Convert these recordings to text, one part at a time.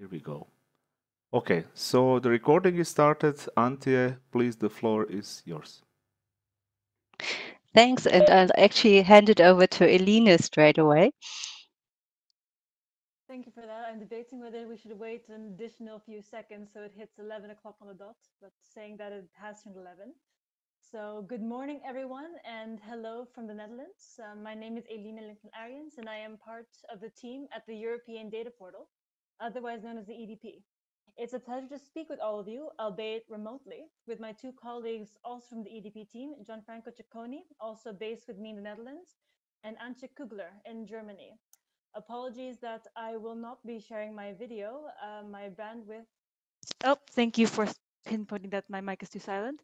Here we go. Okay, so the recording is started. Antje, please, the floor is yours. Thanks, and I'll actually hand it over to Eline straight away. Thank you for that. I'm debating whether we should wait an additional few seconds so it hits 11 o'clock on the dot, but saying that it has turned 11. So good morning, everyone, and hello from the Netherlands. Uh, my name is Eline Lincklaen Arriëns, and I am part of the team at the European Data Portal, otherwise known as the EDP. It's a pleasure to speak with all of you, albeit remotely, with my two colleagues also from the EDP team, Gianfranco Cecconi, also based with me in the Netherlands, and Antje Kugler in Germany. Apologies that I will not be sharing my video. Uh, my bandwidth. Oh, thank you for pinpointing that my mic is too silent.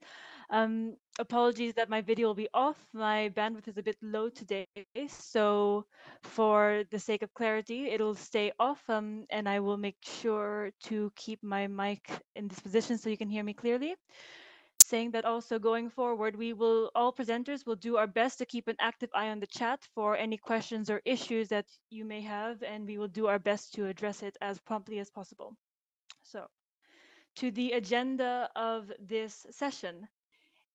Um, apologies that my video will be off. My bandwidth is a bit low today. So for the sake of clarity, it'll stay off um, and I will make sure to keep my mic in this position so you can hear me clearly. Saying that also going forward, we will, all presenters will do our best to keep an active eye on the chat for any questions or issues that you may have, and we will do our best to address it as promptly as possible. So to the agenda of this session.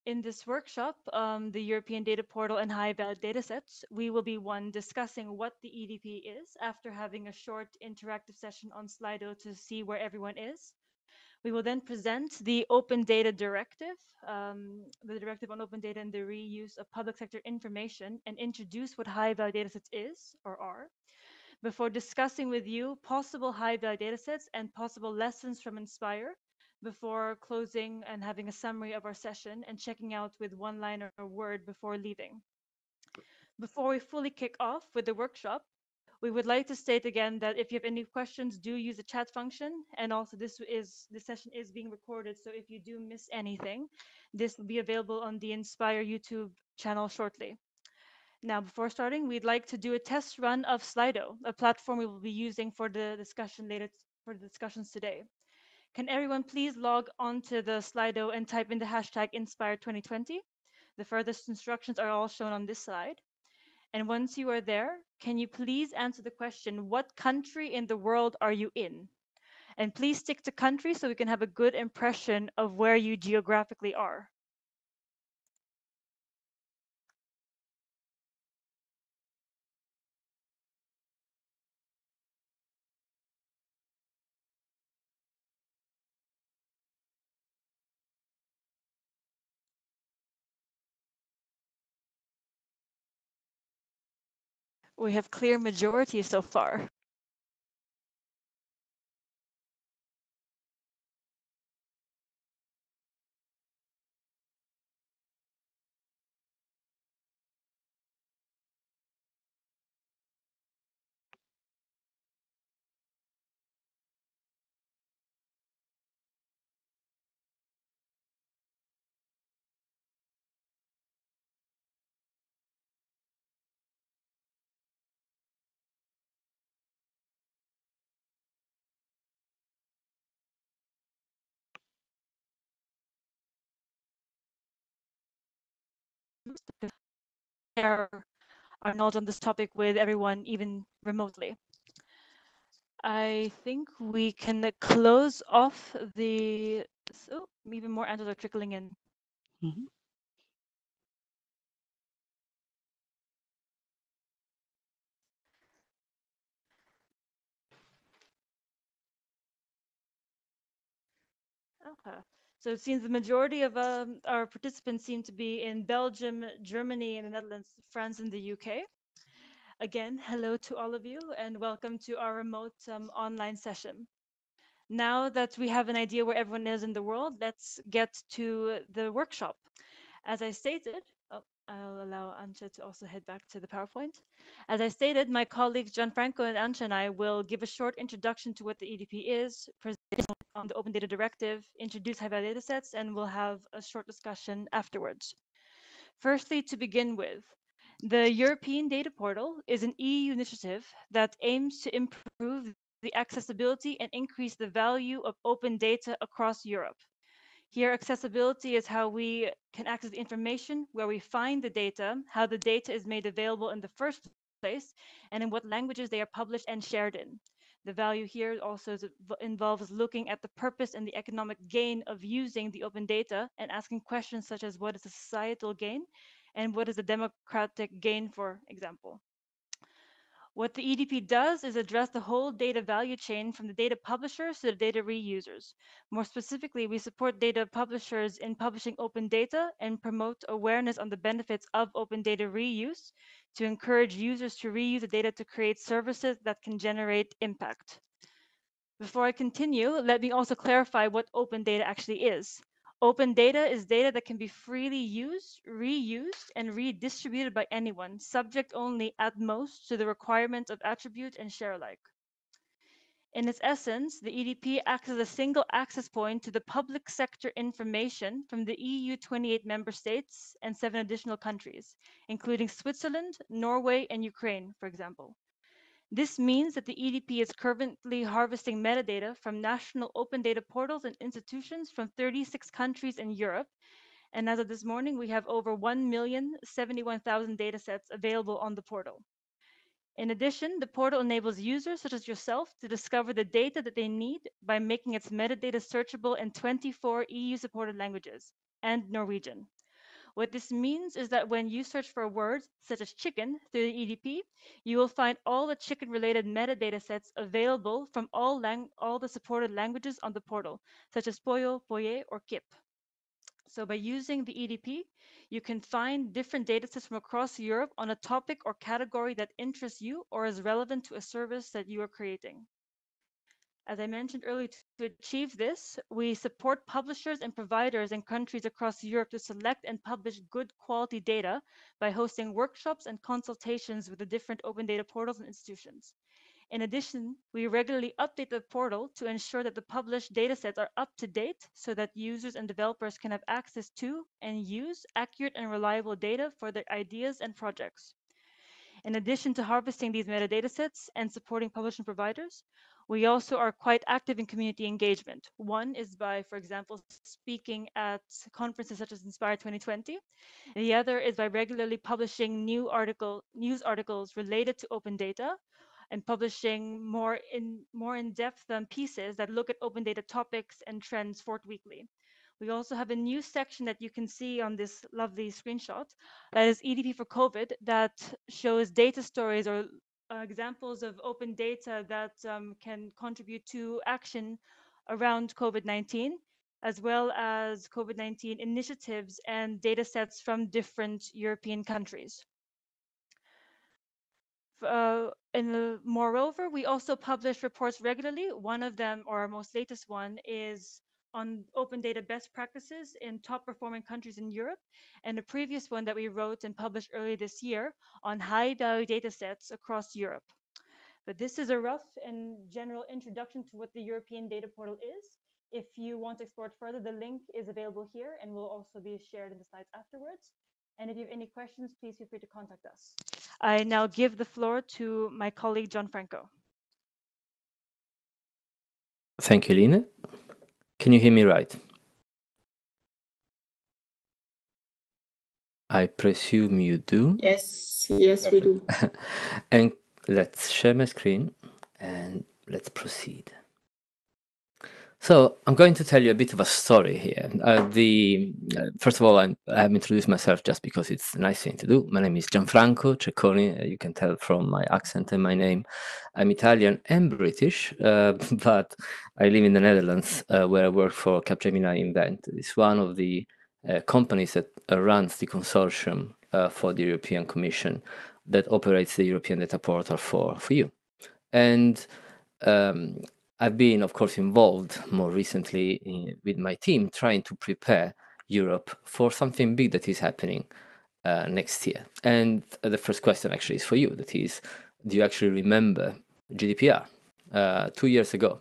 In this workshop, um, the European Data Portal and High Value Datasets, we will be one discussing what the EDP is after having a short interactive session on Slido to see where everyone is. We will then present the Open Data Directive, um, the Directive on Open Data and the Reuse of Public Sector Information, and introduce what High Value Datasets is or are, before discussing with you possible High Value Datasets and possible lessons from Inspire, before closing and having a summary of our session and checking out with one line or word before leaving. Before we fully kick off with the workshop, we would like to state again that if you have any questions, do use the chat function. And also this is this session is being recorded. So if you do miss anything, this will be available on the Inspire YouTube channel shortly. Now, before starting, we'd like to do a test run of Slido, a platform we will be using for the discussion later for the discussions today. Can everyone please log on to the Slido and type in the hashtag Inspire2020? The furthest instructions are all shown on this slide. And once you are there, can you please answer the question, what country in the world are you in? And please stick to country so we can have a good impression of where you geographically are. We have clear majority so far. Share our knowledge on this topic with everyone, even remotely. I think we can close off the, so even more answers are trickling in. Mm -hmm. So it seems the majority of um, our participants seem to be in Belgium, Germany, and the Netherlands, France, and the UK. Again, hello to all of you and welcome to our remote um, online session. Now that we have an idea where everyone is in the world, let's get to the workshop. As I stated, oh, I'll allow Antje to also head back to the PowerPoint. As I stated, my colleagues Gianfranco and Antje and I will give a short introduction to what the EDP is, on the Open Data Directive, introduce high-value datasets, and we'll have a short discussion afterwards. Firstly, to begin with, the European Data Portal is an EU initiative that aims to improve the accessibility and increase the value of open data across Europe. Here, accessibility is how we can access the information, where we find the data, how the data is made available in the first place, and in what languages they are published and shared in. The value here also involves looking at the purpose and the economic gain of using the open data and asking questions such as what is the societal gain and what is the democratic gain, for example. What the EDP does is address the whole data value chain from the data publishers to the data reusers. More specifically, we support data publishers in publishing open data and promote awareness on the benefits of open data reuse to encourage users to reuse the data to create services that can generate impact. Before I continue, let me also clarify what open data actually is. Open data is data that can be freely used, reused, and redistributed by anyone, subject only at most to the requirements of attribute and share alike. In its essence, the EDP acts as a single access point to the public sector information from the EU 28 member states and seven additional countries, including Switzerland, Norway, and Ukraine, for example. This means that the EDP is currently harvesting metadata from national open data portals and institutions from 36 countries in Europe. And as of this morning, we have over 1,071,000 datasets available on the portal. In addition, the portal enables users such as yourself to discover the data that they need by making its metadata searchable in 24 EU supported languages and Norwegian. What this means is that when you search for words such as chicken through the EDP, you will find all the chicken related metadata sets available from all, all the supported languages on the portal, such as Pollo, Poye, or Kip. So by using the EDP, you can find different datasets from across Europe on a topic or category that interests you or is relevant to a service that you are creating. As I mentioned earlier, to achieve this, we support publishers and providers in countries across Europe to select and publish good quality data by hosting workshops and consultations with the different open data portals and institutions. In addition, we regularly update the portal to ensure that the published datasets are up to date so that users and developers can have access to and use accurate and reliable data for their ideas and projects. In addition to harvesting these metadata sets and supporting publishing providers, we also are quite active in community engagement. One is by, for example, speaking at conferences such as Inspire 2020. The other is by regularly publishing new article, news articles related to open data and publishing more in more in-depth um, pieces that look at open data topics and trends fortweekly. We also have a new section that you can see on this lovely screenshot that is EDP for COVID that shows data stories or examples of open data that um, can contribute to action around COVID-19, as well as COVID-19 initiatives and data sets from different European countries. Uh, and moreover, we also publish reports regularly. One of them, or our most latest one, is on open data best practices in top performing countries in Europe, and a previous one that we wrote and published earlier this year on high value data sets across Europe. But this is a rough and general introduction to what the European Data Portal is. If you want to explore it further, the link is available here and will also be shared in the slides afterwards. And if you have any questions, please feel free to contact us. I now give the floor to my colleague, Gianfranco. Thank you, Line. Can you hear me right? I presume you do. Yes, yes, we do. and let's share my screen and let's proceed. So I'm going to tell you a bit of a story here. Uh, the uh, first of all, I'm, I have introduced myself just because it's a nice thing to do. My name is Gianfranco Cecconi. Uh, you can tell from my accent and my name. I'm Italian and British, uh, but I live in the Netherlands, uh, where I work for Capgemini Invent. It's one of the uh, companies that runs the consortium for the European Commission that operates the European Data Portal for for you, and um, I've been, of course, involved more recently in, with my team trying to prepare Europe for something big that is happening uh, next year. And the first question actually is for you. That is, do you actually remember GDPR? Uh, two years ago,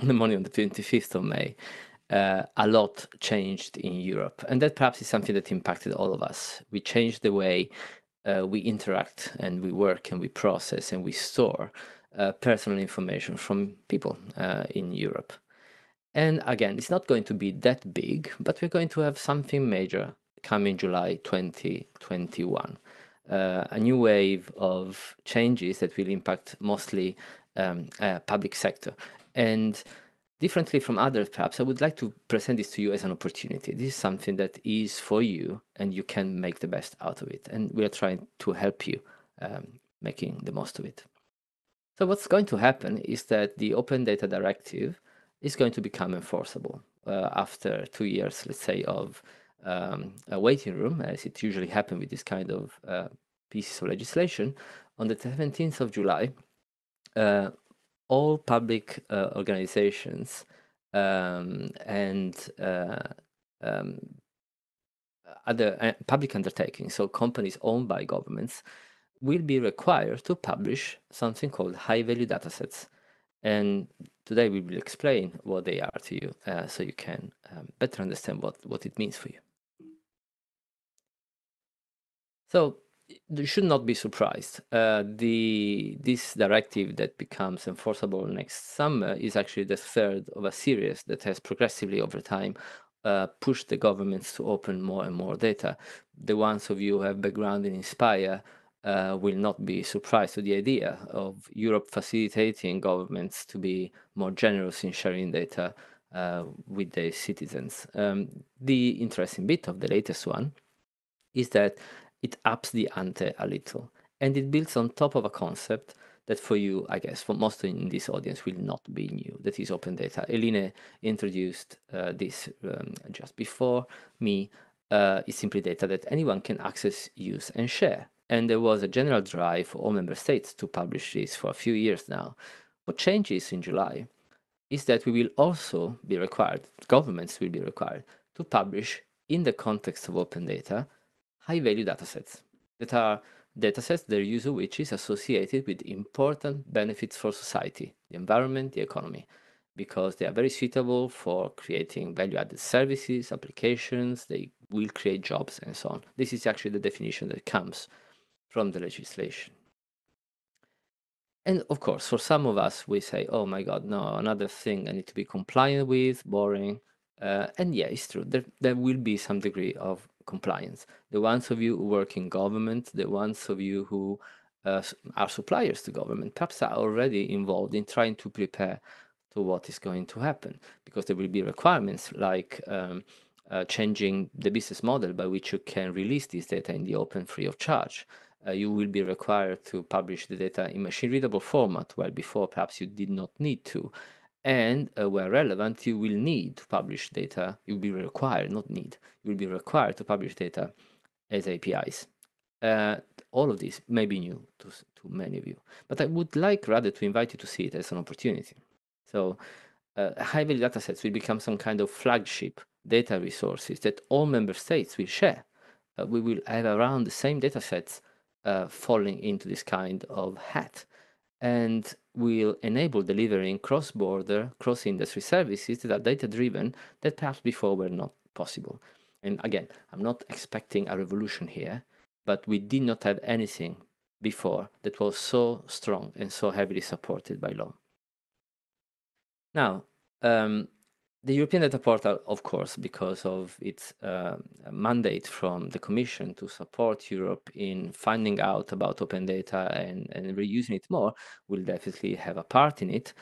on the morning of the 25th of May, uh, a lot changed in Europe. And that perhaps is something that impacted all of us. We changed the way uh, we interact and we work and we process and we store uh, personal information from people uh, in Europe. And again, it's not going to be that big, but we're going to have something major coming July 2021. Uh, a new wave of changes that will impact mostly um, uh, public sector. And differently from others, perhaps, I would like to present this to you as an opportunity. This is something that is for you, and you can make the best out of it. And we are trying to help you um, making the most of it. So what's going to happen is that the Open Data Directive is going to become enforceable uh, after two years, let's say, of um, a waiting room, as it usually happens with this kind of uh, pieces of legislation. On the 17th of July, uh, all public uh, organizations um, and uh, um, other uh, public undertakings, so companies owned by governments, will be required to publish something called high value datasets. And today we will explain what they are to you uh, so you can um, better understand what, what it means for you. So you should not be surprised. Uh, the this directive that becomes enforceable next summer is actually the third of a series that has progressively over time uh, pushed the governments to open more and more data. The ones of you who have background in Inspire uh, will not be surprised to the idea of Europe facilitating governments to be more generous in sharing data uh, with their citizens. Um, the interesting bit of the latest one is that it ups the ante a little and it builds on top of a concept that for you, I guess, for most in this audience will not be new. That is open data. Eline introduced uh, this um, just before me. Uh, it's simply data that anyone can access, use, and share. And there was a general drive for all member states to publish this for a few years now. What changes in July is that we will also be required, governments will be required, to publish in the context of open data high-value datasets that are datasets their use of which is associated with important benefits for society, the environment, the economy, because they are very suitable for creating value-added services, applications, they will create jobs and so on. This is actually the definition that comes from the legislation. And of course, for some of us, we say, oh my God, no, another thing I need to be compliant with, boring. Uh, and yeah, it's true. There, there will be some degree of compliance. The ones of you who work in government, the ones of you who uh, are suppliers to government, perhaps are already involved in trying to prepare to what is going to happen, because there will be requirements like um, uh, changing the business model by which you can release this data in the open free of charge. Uh, you will be required to publish the data in machine readable format, while before perhaps you did not need to and uh, where relevant, you will need to publish data. You'll be required, not need, you'll be required to publish data as APIs. Uh, all of this may be new to, to many of you, but I would like rather to invite you to see it as an opportunity. So uh, high-value datasets will become some kind of flagship data resources that all member states will share. Uh, we will have around the same datasets uh, falling into this kind of hat and will enable delivering cross-border, cross-industry services that are data-driven that perhaps before were not possible. And again, I'm not expecting a revolution here, but we did not have anything before that was so strong and so heavily supported by law. Now, um, the European Data Portal, of course, because of its uh, mandate from the Commission to support Europe in finding out about open data and, and reusing it more, will definitely have a part in it.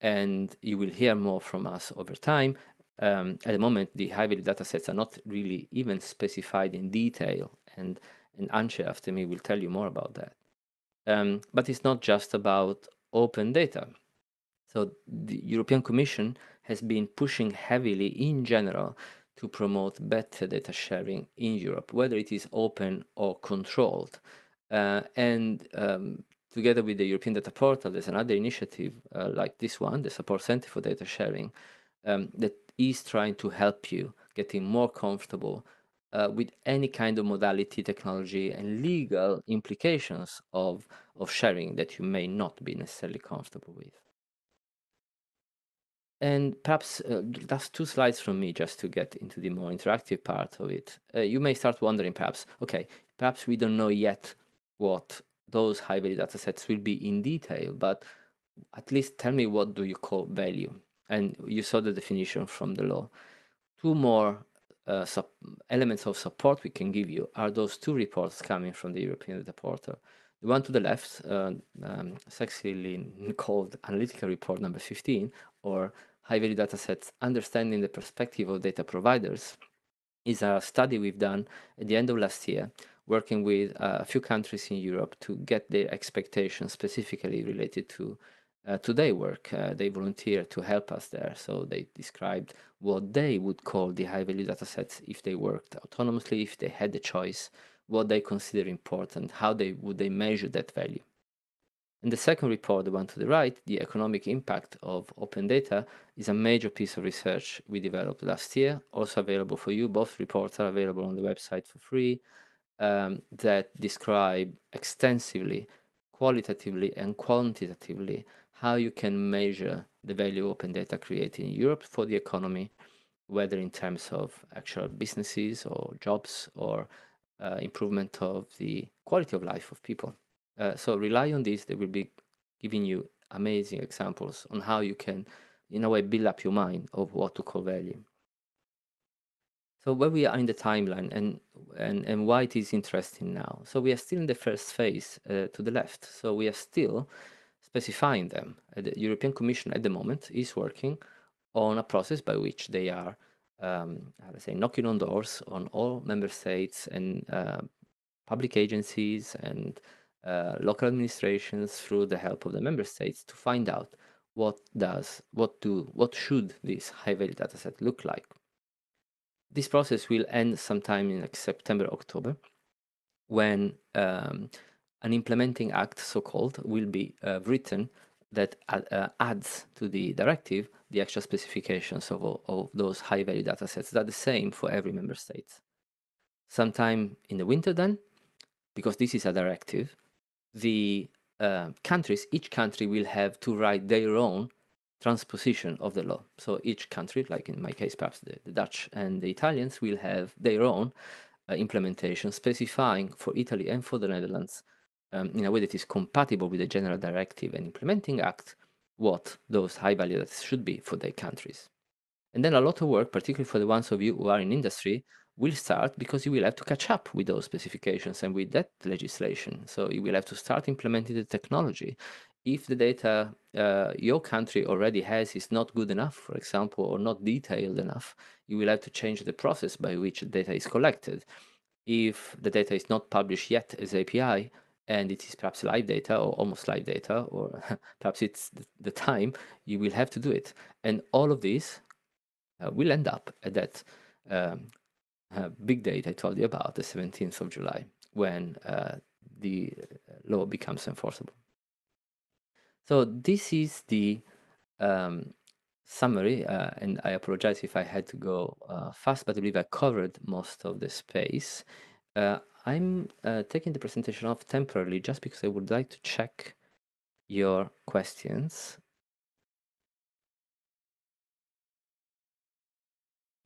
And you will hear more from us over time. Um, at the moment, the high-value datasets are not really even specified in detail, and, and Antje after me will tell you more about that. Um, but it's not just about open data. So the European Commission has been pushing heavily in general to promote better data sharing in Europe, whether it is open or controlled. Uh, and um, together with the European Data Portal, there's another initiative uh, like this one, the Support Center for Data Sharing, um, that is trying to help you getting more comfortable uh, with any kind of modality, technology, and legal implications of, of sharing that you may not be necessarily comfortable with. And perhaps uh, that's two slides from me just to get into the more interactive part of it. Uh, you may start wondering perhaps, okay, perhaps we don't know yet what those high value data sets will be in detail, but at least tell me what do you call value? And you saw the definition from the law. Two more uh, elements of support we can give you are those two reports coming from the European Data Portal. The one to the left, uh, um, sexily called Analytical Report number 15, or High Value Datasets Understanding the Perspective of Data Providers, is a study we've done at the end of last year, working with uh, a few countries in Europe to get their expectations specifically related to uh, to their work. Uh, they volunteered to help us there, so they described what they would call the high-value datasets if they worked autonomously, if they had the choice, what they consider important, how they would they measure that value. And the second report, the one to the right, the economic impact of open data, is a major piece of research we developed last year, also available for you. Both reports are available on the website for free, um, that describe extensively, qualitatively and quantitatively, how you can measure the value open data created in Europe for the economy, whether in terms of actual businesses or jobs or uh, improvement of the quality of life of people. Uh, so rely on this. They will be giving you amazing examples on how you can, in a way, build up your mind of what to call value. So where we are in the timeline and and and why it is interesting now. So we are still in the first phase uh, to the left. So we are still specifying them. Uh, the European Commission at the moment is working on a process by which they are, um, let's say, knocking on doors on all member states and uh, public agencies and uh, local administrations through the help of the member states to find out what does what do what should this high value dataset look like. This process will end sometime in like september october when um, an implementing act so-called will be uh, written that uh, adds to the directive the actual specifications of, of those high value datasets that are the same for every member state. Sometime in the winter then because this is a directive the uh, countries, each country will have to write their own transposition of the law. So each country, like in my case, perhaps the, the Dutch and the Italians, will have their own uh, implementation specifying for Italy and for the Netherlands um, in a way that is compatible with the General Directive and Implementing Act what those high values should be for their countries. And then a lot of work, particularly for the ones of you who are in industry, will start because you will have to catch up with those specifications and with that legislation. So you will have to start implementing the technology. If the data uh, your country already has is not good enough, for example, or not detailed enough, you will have to change the process by which data is collected. If the data is not published yet as API, and it is perhaps live data or almost live data, or perhaps it's the time, you will have to do it. And all of this uh, will end up at that um, big date I told you about, the 17th of July, when uh, the uh, law becomes enforceable. So this is the um, summary, uh, and I apologize if I had to go uh, fast, but I believe I covered most of the space. Uh, I'm taking the presentation off temporarily just because I would like to check your questions.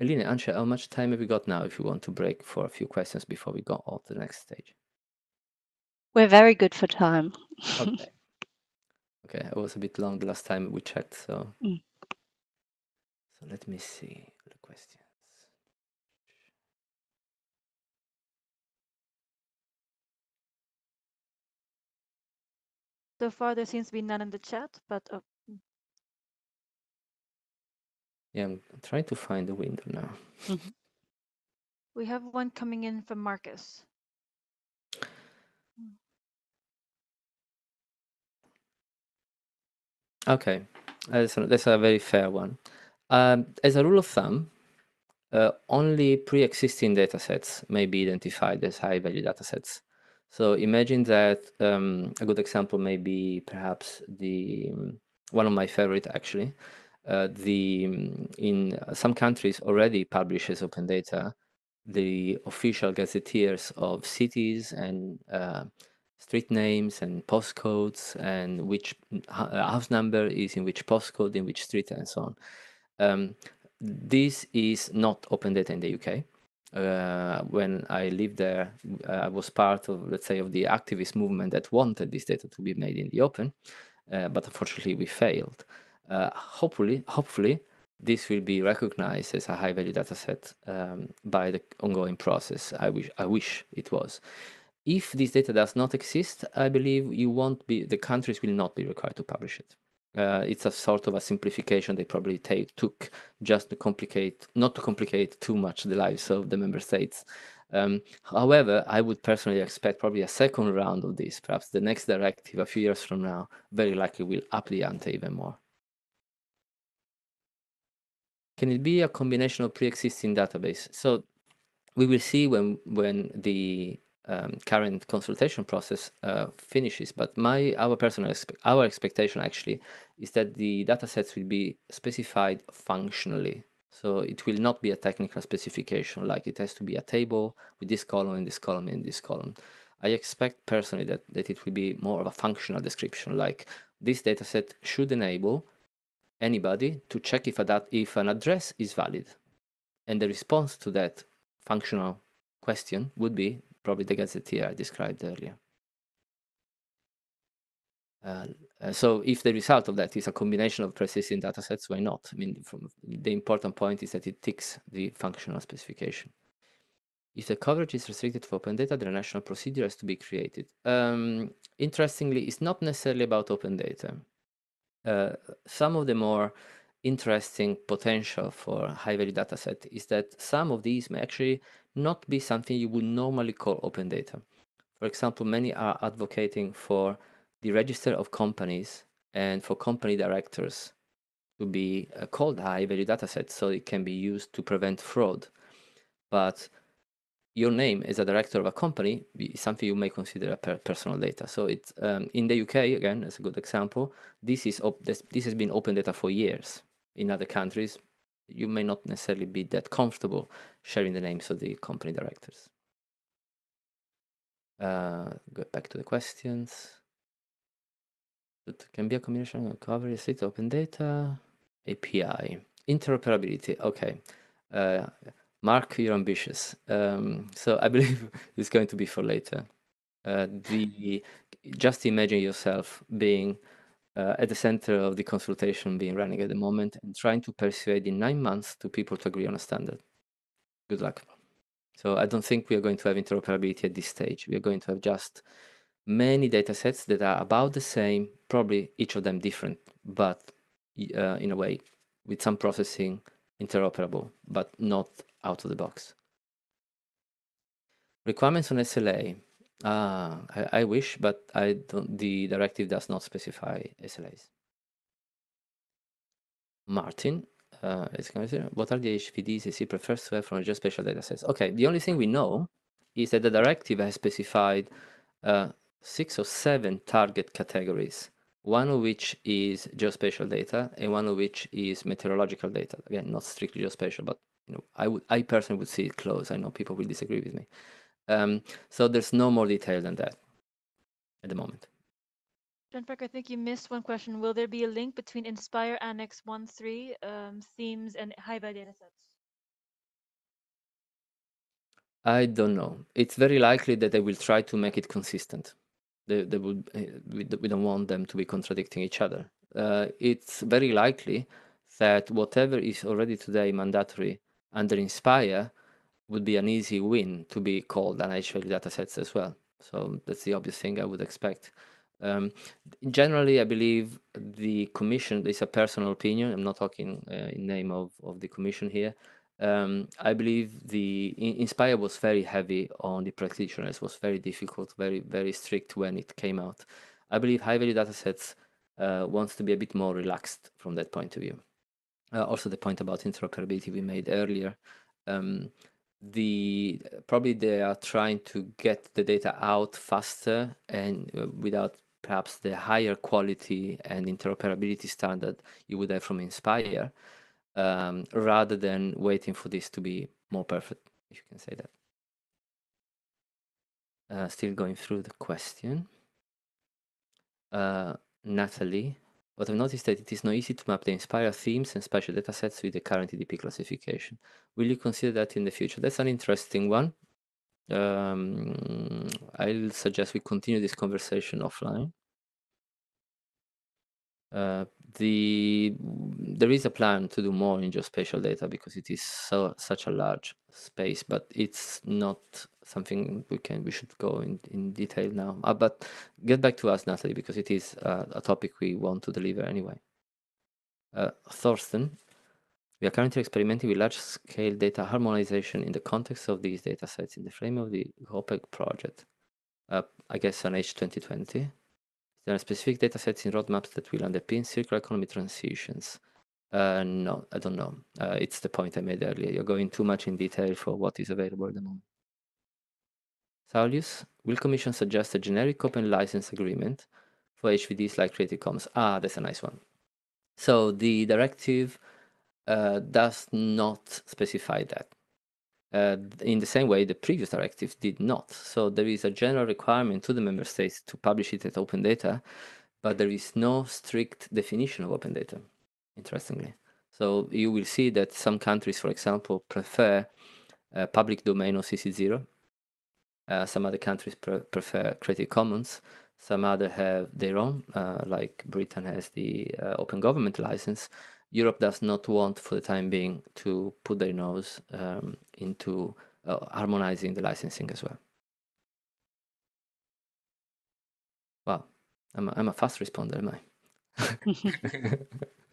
Eline, Antje, how much time have we got now if you want to break for a few questions before we go on to the next stage? We're very good for time. okay. Okay, it was a bit long the last time we checked, so. Mm. So let me see the questions. So far, there seems to be none in the chat, but oh, Yeah, I'm trying to find the window now. Mm-hmm. We have one coming in from Marcus. Okay, that's a, that's a very fair one. Um, as a rule of thumb, uh, only pre-existing datasets may be identified as high-value datasets. So imagine that um, a good example may be perhaps the one of my favorite actually, uh, the in some countries already publishes open data the official gazetteers of cities and uh, street names and postcodes and which uh, house number is in which postcode in which street and so on um, this is not open data in the uk uh, when I lived there, I was part of, let's say, of the activist movement that wanted this data to be made in the open, uh, but unfortunately we failed. Uh, hopefully, hopefully, this will be recognized as a high value dataset um, by the ongoing process. I wish, I wish it was. if this data does not exist, I believe you won't be the countries will not be required to publish it. Uh, it's a sort of a simplification they probably take took just to complicate not to complicate too much the lives of the member states. Um, however, I would personally expect probably a second round of this, perhaps the next directive a few years from now, very likely will up the ante even more. Can it be a combination of pre-existing database? So we will see when when the um, current consultation process uh, finishes. But my our personal our expectation actually is that the datasets will be specified functionally. So it will not be a technical specification like it has to be a table with this column and this column and this column. I expect personally that, that it will be more of a functional description like this dataset should enable anybody to check if, a if an address is valid. And the response to that functional question would be probably the gazetteer I described earlier. Uh, so if the result of that is a combination of persistent datasets, why not? I mean, from, the important point is that it ticks the functional specification. If the coverage is restricted for open data, the national procedure has to be created. Um, interestingly, it's not necessarily about open data. Uh, some of the more interesting potential for high-value dataset is that some of these may actually not be something you would normally call open data. For example, many are advocating for the register of companies and for company directors to be uh, called high-value datasets so it can be used to prevent fraud. But your name as a director of a company is something you may consider a per personal data. So it's um, in the UK again, as a good example. This is this, this has been open data for years. In other countries, you may not necessarily be that comfortable sharing the names of the company directors. Uh, go back to the questions. It can be a combination of coverage, state open data, API, interoperability. Okay. Uh, Mark, you're ambitious. Um, so I believe it's going to be for later. Uh, the just imagine yourself being uh, at the center of the consultation being running at the moment and trying to persuade in nine months to people to agree on a standard. Good luck. So I don't think we are going to have interoperability at this stage. We are going to have just many data sets that are about the same, probably each of them different, but uh, in a way with some processing interoperable, but not out of the box. Requirements on SLA. Ah, I, I wish, but I don't, the directive does not specify SLAs. Martin, uh, what are the HVDs he prefers to have from geospatial datasets? Okay, the only thing we know is that the directive has specified uh, six or seven target categories, one of which is geospatial data and one of which is meteorological data. Again, not strictly geospatial, but you know, I would, I personally would see it close. I know people will disagree with me. Um, so there's no more detail than that at the moment. Frank, I think you missed one question. Will there be a link between Inspire Annex 1.3 um, themes and high-value datasets? I don't know. It's very likely that they will try to make it consistent. They, they would, eh, we, we don't want them to be contradicting each other. Uh, it's very likely that whatever is already today mandatory under Inspire would be an easy win to be called an HValue datasets as well. So that's the obvious thing I would expect. Um, generally, I believe the commission, this is a personal opinion, I'm not talking uh, in name of, of the commission here. Um, I believe the Inspire was very heavy on the practitioners, was very difficult, very, very strict when it came out. I believe high value datasets uh, wants to be a bit more relaxed from that point of view. Uh, also the point about interoperability we made earlier. Um, the probably they are trying to get the data out faster and uh, without perhaps the higher quality and interoperability standard you would have from Inspire, um, rather than waiting for this to be more perfect, if you can say that. Uh, still going through the question. Uh, Natalie, but I've noticed that it is not easy to map the Inspire themes and spatial datasets with the current EDP classification. Will you consider that in the future? That's an interesting one. Um, I'll suggest we continue this conversation offline. Uh, the there is a plan to do more in geospatial data because it is so such a large space, but it's not something we can we should go in, in detail now. Uh, but get back to us, Natalie, because it is uh, a topic we want to deliver anyway. Uh, Thorsten, we are currently experimenting with large-scale data harmonization in the context of these data sets in the frame of the GOPEG project. Uh, I guess on H 2020. There are specific data sets in roadmaps that will underpin circular economy transitions. Uh, no, I don't know. Uh, it's the point I made earlier. You're going too much in detail for what is available at the moment. Saulius, will Commission suggest a generic open license agreement for HVDs like Creative Commons? Ah, that's a nice one. So the directive uh, does not specify that. Uh, in the same way, the previous directive did not. So there is a general requirement to the member states to publish it as open data, but there is no strict definition of open data, interestingly. So you will see that some countries, for example, prefer uh, public domain or CC0. Uh, some other countries pre prefer Creative Commons. Some other have their own, uh, like Britain has the uh, Open Government License. Europe does not want, for the time being, to put their nose um, into uh, harmonizing the licensing as well. Wow, I'm a, I'm a fast responder, am I?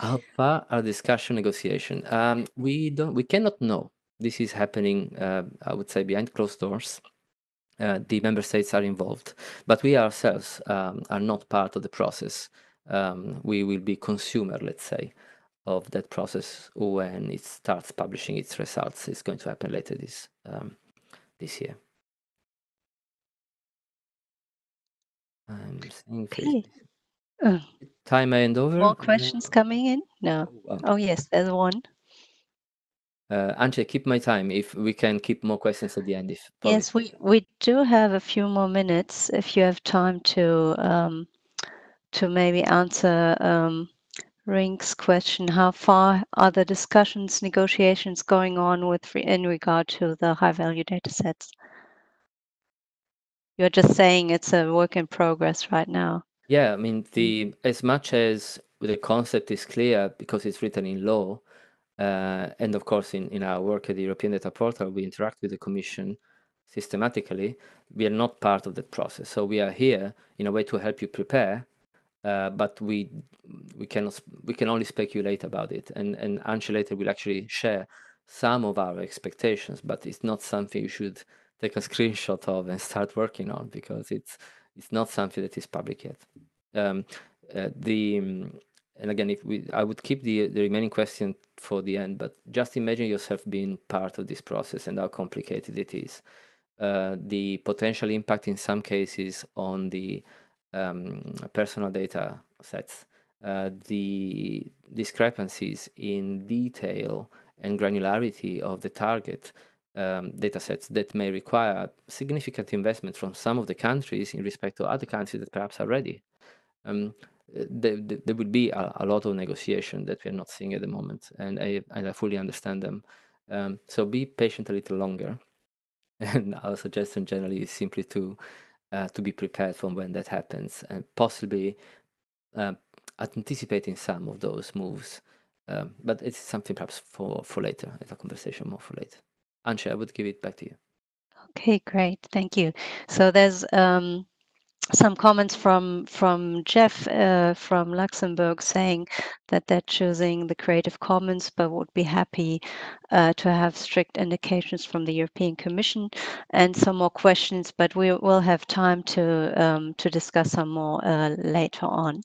How far are discussion negotiation? Um, we don't, we cannot know. This is happening, uh, I would say, behind closed doors. Uh, the member states are involved, but we ourselves um, are not part of the process um, we will be consumer, let's say, of that process when it starts publishing its results. It's going to happen later this um, this year. Okay. Uh, time and over. more questions coming in? No. Oh. Oh, yes, there's one. Uh, Antje, keep my time if we can keep more questions at the end. If Yes, we, we do have a few more minutes if you have time to um, to maybe answer um, Rink's question, how far are the discussions, negotiations going on with in regard to the high value data sets? You're just saying it's a work in progress right now. Yeah, I mean, the as much as the concept is clear because it's written in law, uh, and of course in, in our work at the European Data Portal, we interact with the Commission systematically. We are not part of that process, so we are here in a way to help you prepare uh, but we we cannot we can only speculate about it and and Antje later will actually share some of our expectations but it's not something you should take a screenshot of and start working on because it's it's not something that is public yet. Um, uh, the and again if we i would keep the the remaining question for the end but just imagine yourself being part of this process and how complicated it is. Uh, the potential impact in some cases on the um, personal data sets, uh, the discrepancies in detail and granularity of the target um, data sets that may require significant investment from some of the countries in respect to other countries that perhaps are ready. Um, there, there would be a, a, lot of negotiation that we are not seeing at the moment, and I, and I fully understand them. Um, so be patient a little longer. And our suggestion generally is simply to uh, to be prepared for when that happens and possibly uh, anticipating some of those moves. Um, but it's something perhaps for, for later, a conversation more for later. Antje, I would give it back to you. Okay, great. Thank you. So there's um, some comments from from Jeff uh, from Luxembourg saying that they're choosing the Creative Commons, but would be happy uh, to have strict indications from the European Commission, and some more questions. But we will have time to um, to discuss some more uh, later on.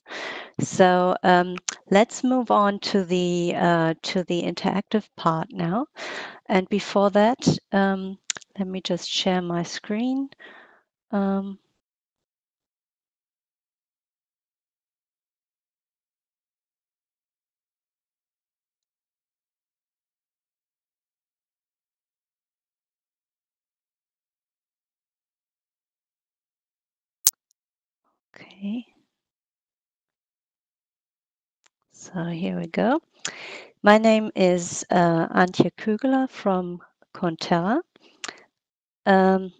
So um, let's move on to the uh, to the interactive part now. And before that, um, let me just share my screen. Um, Okay. So here we go. My name is uh, Antje Kugler from Conterra. Um,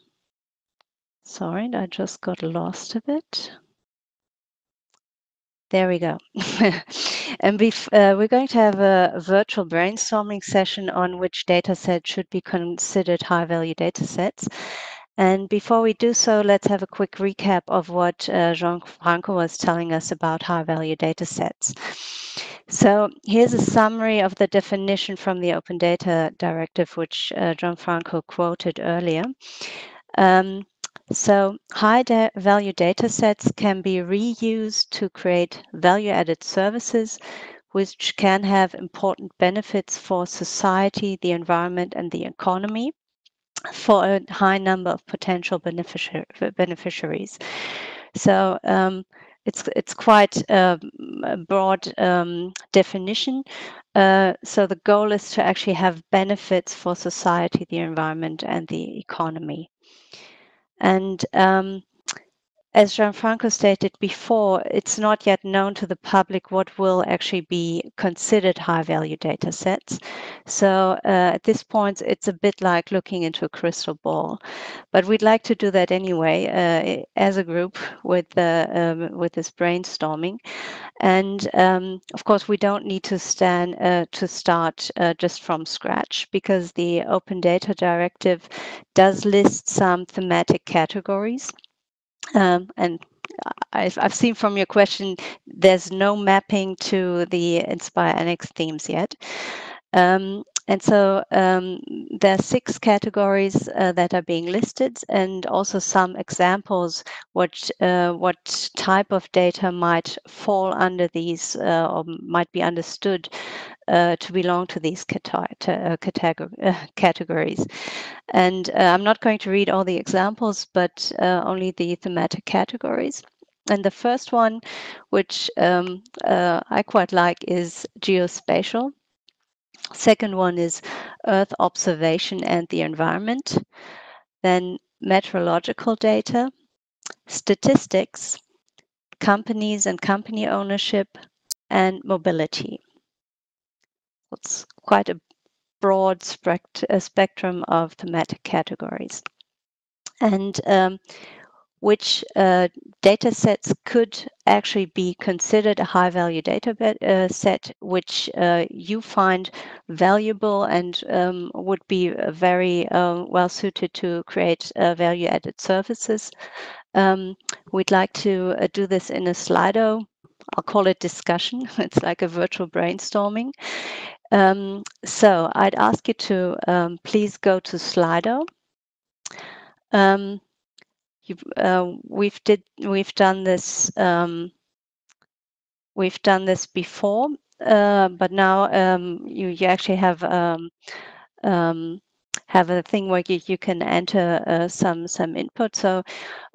sorry, I just got lost a bit. There we go. and uh, we're going to have a virtual brainstorming session on which data set should be considered high value data sets. And before we do so, let's have a quick recap of what uh, Gianfranco was telling us about high value data sets. So here's a summary of the definition from the Open Data Directive, which uh, Gianfranco quoted earlier. Um, so high da value data sets can be reused to create value added services which can have important benefits for society, the environment, and the economy for a high number of potential beneficiar beneficiaries. So um, it's it's quite um, a broad um, definition. Uh, so the goal is to actually have benefits for society, the environment, and the economy. And um, as Gianfranco stated before, it's not yet known to the public what will actually be considered high value data sets. So uh, at this point, it's a bit like looking into a crystal ball. But we'd like to do that anyway uh, as a group with, uh, um, with this brainstorming. And um, of course, we don't need to stand uh, to start uh, just from scratch because the Open Data Directive does list some thematic categories um, and I've, I've seen from your question, there's no mapping to the Inspire Annex themes yet. Um, and so um, there are six categories uh, that are being listed and also some examples what, uh, what type of data might fall under these uh, or might be understood uh, to belong to these uh, uh, categories. And I'm not going to read all the examples, but only the thematic categories. And the first one, which um, I quite like, is geospatial. Second one is Earth observation and the environment. Then meteorological data, statistics, companies and company ownership, and mobility. It's quite a broad spect spectrum of thematic categories. And um, which uh, data sets could actually be considered a high value data uh, set, which uh, you find valuable and um, would be very um, well suited to create uh, value added services. Um, we'd like to uh, do this in a Slido. I'll call it discussion. It's like a virtual brainstorming. Um, so I'd ask you to um, please go to Slido. Um, uh, we've did we've done this um, we've done this before, uh, but now um, you you actually have um, have a thing where you, you can enter uh, some some input. So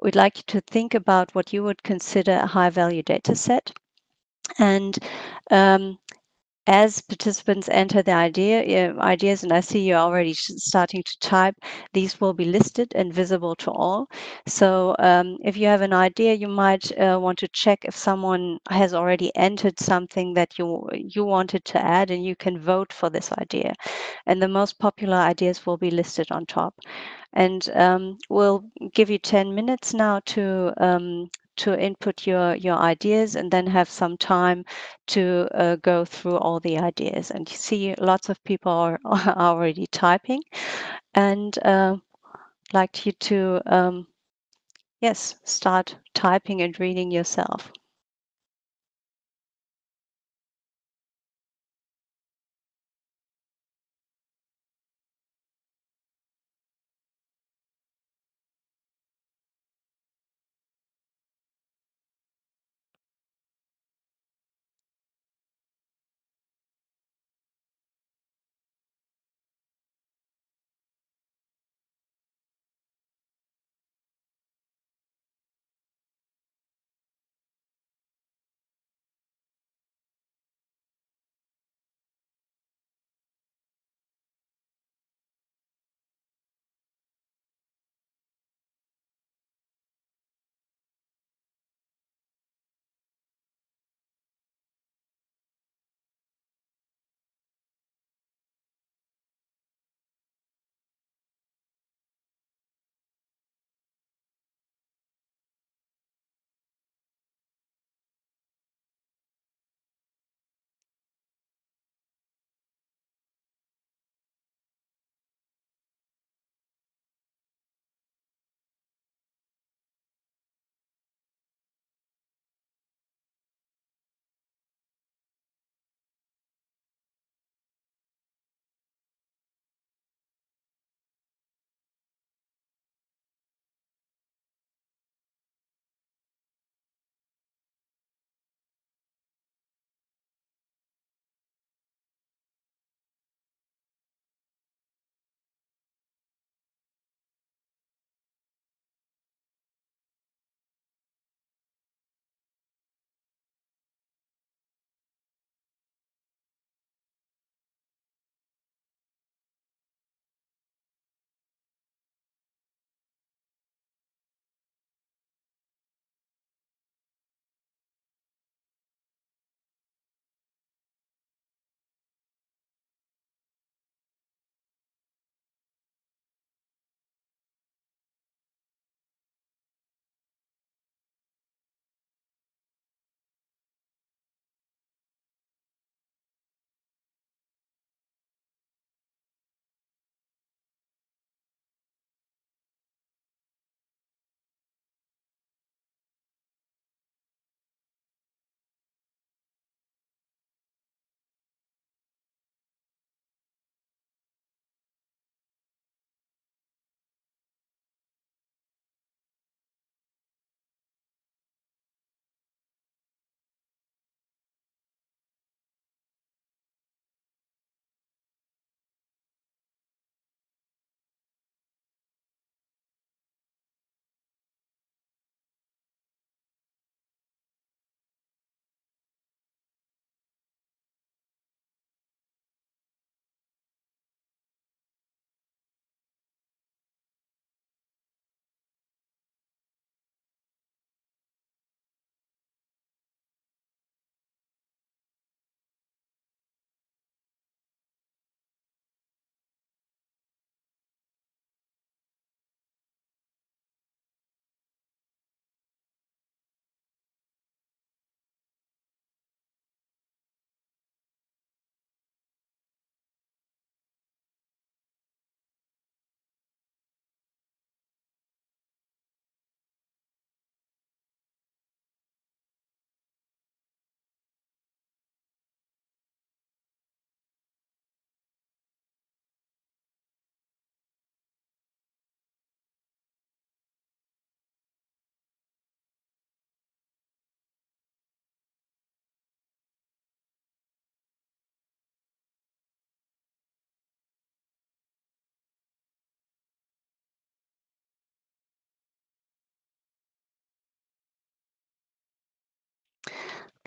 we'd like you to think about what you would consider a high value data set. And um, as participants enter the idea uh, ideas and i see you're already starting to type these will be listed and visible to all. So um, if you have an idea you might uh, want to check if someone has already entered something that you you wanted to add and you can vote for this idea. And the most popular ideas will be listed on top. And um, we'll give you 10 minutes now to um, to input your your ideas and then have some time to uh, go through all the ideas. And you see lots of people are, are already typing. And uh, like you to um, yes start typing and reading yourself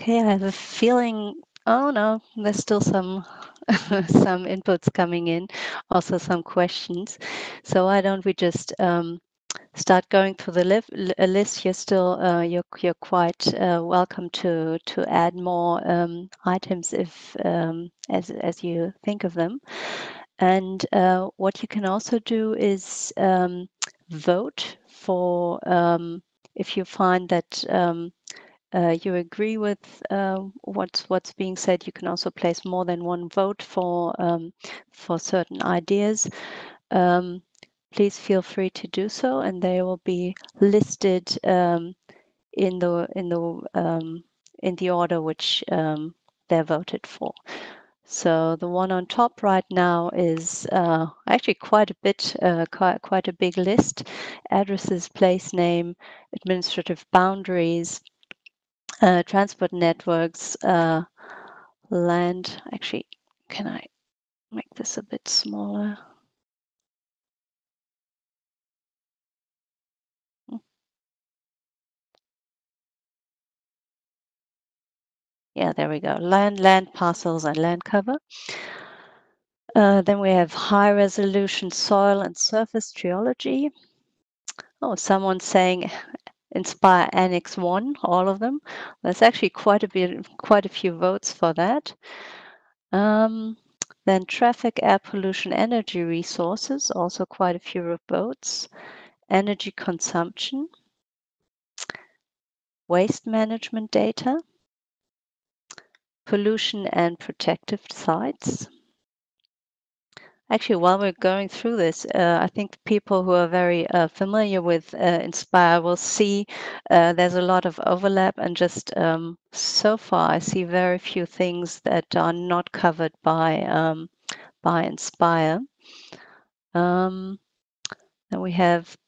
Okay, I have a feeling. Oh no, there's still some some inputs coming in, also some questions. So why don't we just um, start going through the li- list? You're still uh, you're you're quite uh, welcome to to add more um, items if um, as as you think of them. And uh, what you can also do is um, vote for um, if you find that um, uh, you agree with uh, what's what's being said, you can also place more than one vote for um, for certain ideas. Um, please feel free to do so, and they will be listed um, in the in the um, in the order which um, they're voted for. So the one on top right now is uh, actually quite a bit, uh, quite, quite a big list. Addresses, place name, administrative boundaries, uh, transport networks, uh, land. Actually, can I make this a bit smaller? Hmm. Yeah, there we go. Land, land parcels, and land cover. Uh, then we have high resolution soil and surface geology. Oh, someone's saying Inspire Annex 1, all of them. There's actually quite a bit, quite a few votes for that. Um, then traffic, air pollution, energy resources, also quite a few votes. Energy consumption, waste management data, pollution and protective sites, Actually, while we're going through this, uh, I think people who are very uh, familiar with uh, Inspire will see uh, there's a lot of overlap, and just um, so far, I see very few things that are not covered by um, by Inspire. Um, then we have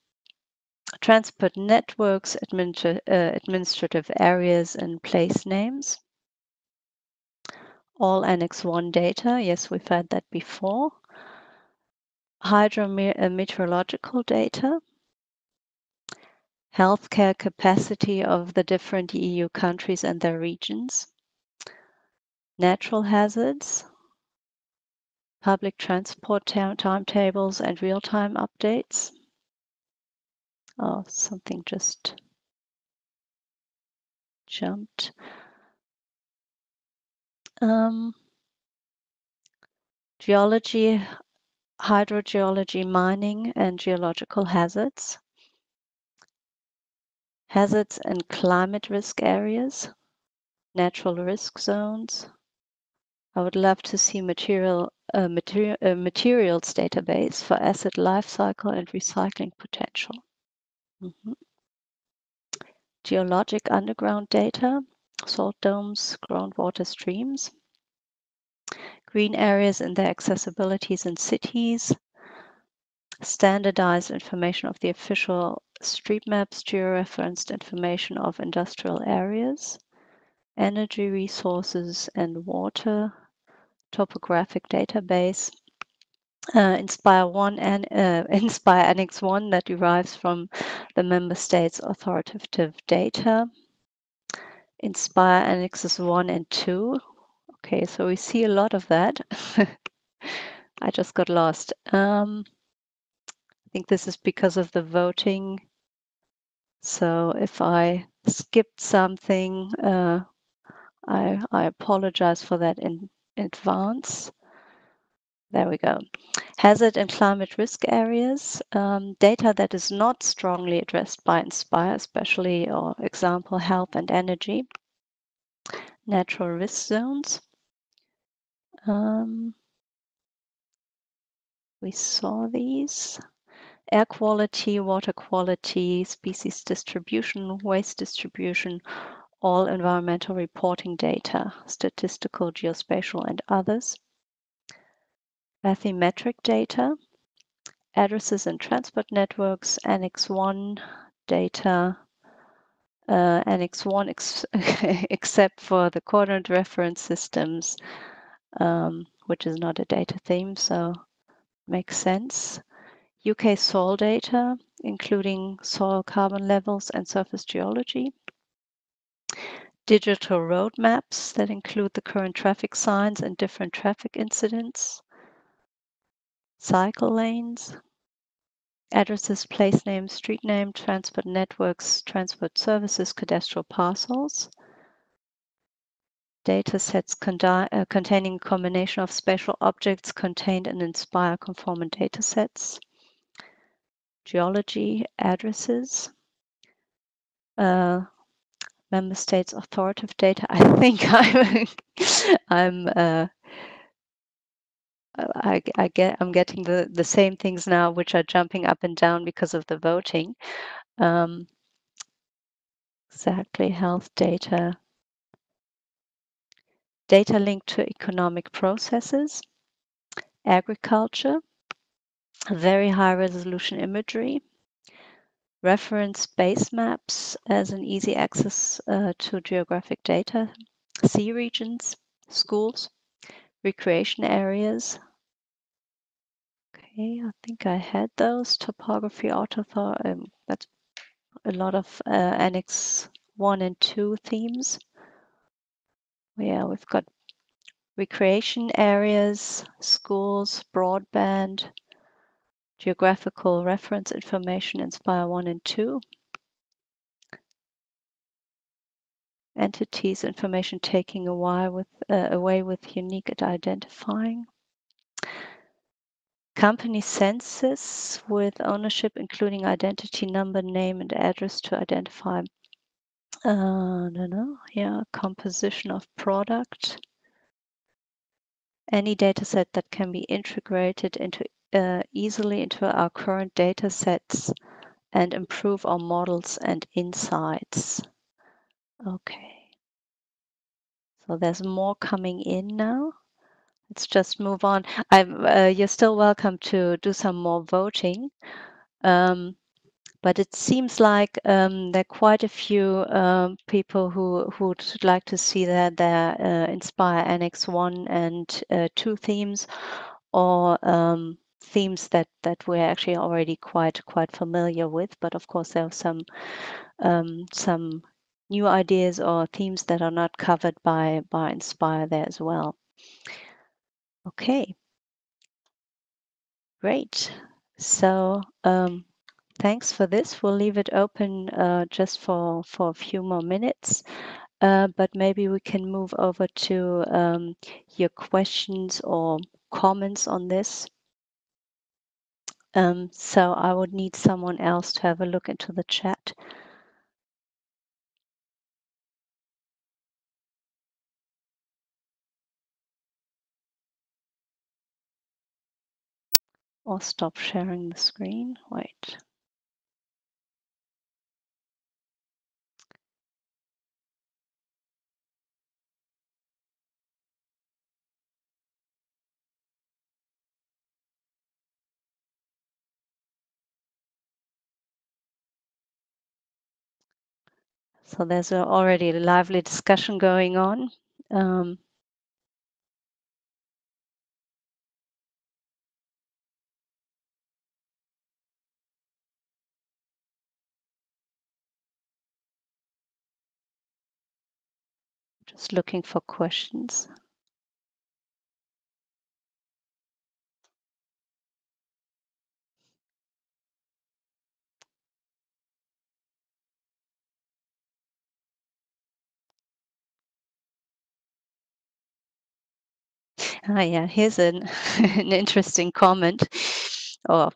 transport networks, administra uh, administrative areas, and place names. All Annex 1 data. Yes, we've had that before hydrometeorological data, healthcare capacity of the different EU countries and their regions, natural hazards, public transport timetables and real-time updates. Oh, something just jumped. Um, geology hydrogeology, mining, and geological hazards, hazards and climate risk areas, natural risk zones. I would love to see material, uh, material uh, materials database for asset life cycle and recycling potential. Mm -hmm. Geologic underground data, salt domes, groundwater streams green areas and their accessibilities in cities, standardized information of the official street maps, georeferenced information of industrial areas, energy resources and water, topographic database, uh, Inspire 1 and uh, Inspire Annex 1 that derives from the member states' authoritative data, Inspire Annexes 1 and 2, Okay, so we see a lot of that. I just got lost. Um, I think this is because of the voting. So if I skipped something, uh, I, I apologize for that in, advance. There we go. Hazard and climate risk areas, um, data that is not strongly addressed by Inspire, especially or example health and energy. Natural risk zones, um, we saw these. Air quality, water quality, species distribution, waste distribution, all environmental reporting data, statistical, geospatial, and others. Bathymetric data, addresses and transport networks, Annex 1 data, uh, Annex 1 ex except for the coordinate reference systems, um, which is not a data theme, so makes sense. UK soil data, including soil carbon levels and surface geology. digital road maps that include the current traffic signs and different traffic incidents, cycle lanes, addresses, place names, street name, transport networks, transport services, cadastral parcels, data sets uh, containing a combination of spatial objects contained in Inspire conformant data sets, geology, addresses, uh, member states authoritative data. I think I'm, I'm uh, I, I get I'm getting the the same things now, which are jumping up and down because of the voting. Um, exactly, health data, data linked to economic processes, agriculture, very high resolution imagery, reference base maps as an easy access uh, to geographic data, sea regions, schools, recreation areas. Okay, I think I had those topography auto um, that's a lot of uh, annex one and two themes. Yeah, we've got recreation areas, schools, broadband, geographical reference information, Inspire 1 and 2. Entities, information taking away with, uh, away with unique identifying. Company census with ownership, including identity number, name, and address to identify, uh, I don't know, yeah, composition of product. Any data set that can be integrated into uh, easily into our current data sets and improve our models and insights. Okay. So there's more coming in now. Let's just move on. Uh, you're still welcome to do some more voting. Um, but it seems like um, there are quite a few um, people who would like to see that their uh, Inspire Annex 1 and uh, 2 themes or um, themes that that we're actually already quite quite familiar with. But of course, there are some um, some new ideas or themes that are not covered by by Inspire there as well. Okay, great. So um, thanks for this. We'll leave it open uh, just for for a few more minutes. Uh, but maybe we can move over to um, your questions or comments on this. Um, so I would need someone else to have a look into the chat. Or stop sharing the screen. Wait. So there's already a lively discussion going on. Um, just looking for questions. Ah, yeah, here's an, an interesting comment or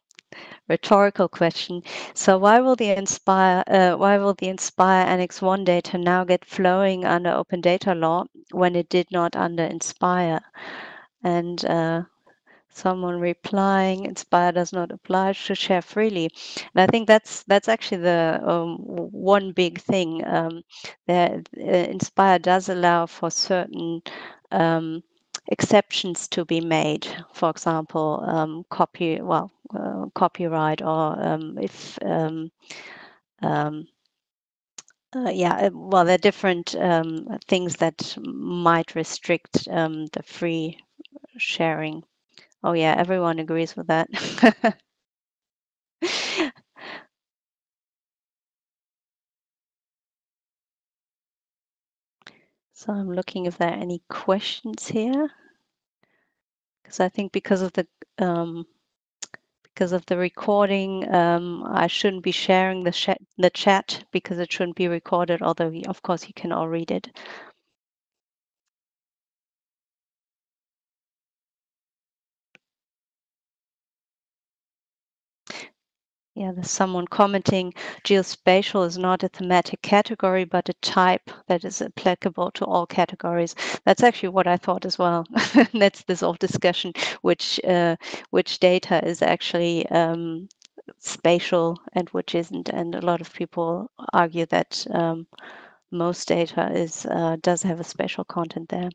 rhetorical question. So why will the Inspire uh, why will the Inspire Annex 1 data now get flowing under open data law when it did not under Inspire? And uh, someone replying inspire does not oblige to share freely and i think that's that's actually the um, one big thing um, that uh, inspire does allow for certain um, exceptions to be made. For example, um, copy well uh, copyright or um, if um, um uh, yeah, uh, well, there are different um, things that might restrict the free sharing. Oh yeah, everyone agrees with that. So I'm looking if there are any questions here. Because I think because of the um, because of the recording, um, I shouldn't be sharing the, sh the chat because it shouldn't be recorded, although of course you can all read it. Yeah, there's someone commenting geospatial is not a thematic category, but a type that is applicable to all categories. That's actually what I thought as well. That's this whole discussion, which uh, which data is actually um, spatial and which isn't. And a lot of people argue that um, most data is uh, does have a spatial content there.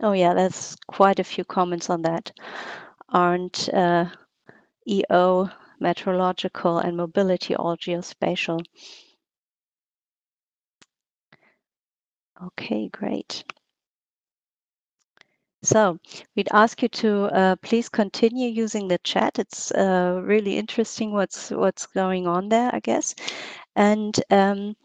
Oh yeah, there's quite a few comments on that. Aren't uh, EO, meteorological, and mobility all geospatial. Okay, great. So we'd ask you to uh, please continue using the chat. It's uh, really interesting what's what's going on there, I guess. And um,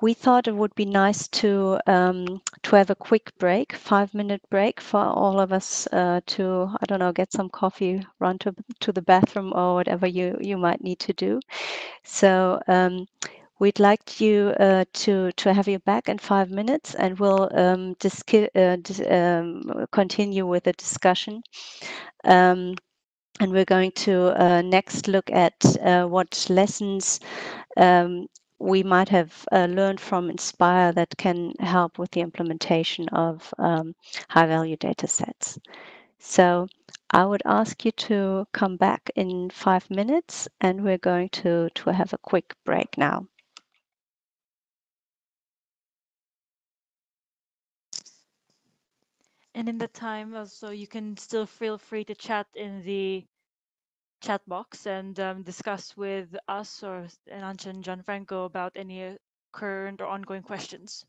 we thought it would be nice to um, to have a quick break, five minute break for all of us uh, to I don't know get some coffee, run to to the bathroom or whatever you you might need to do. So. Um, we'd like you uh, to to have you back in five minutes, and we'll um, uh, um, continue with the discussion. Um, and we're going to uh, next look at uh, what lessons um, we might have uh, learned from Inspire that can help with the implementation of um, high value data sets. So I would ask you to come back in five minutes and we're going to, to have a quick break now. And in the time also you can still feel free to chat in the chat box and um, discuss with us or Antje and Gianfranco about any uh, current or ongoing questions.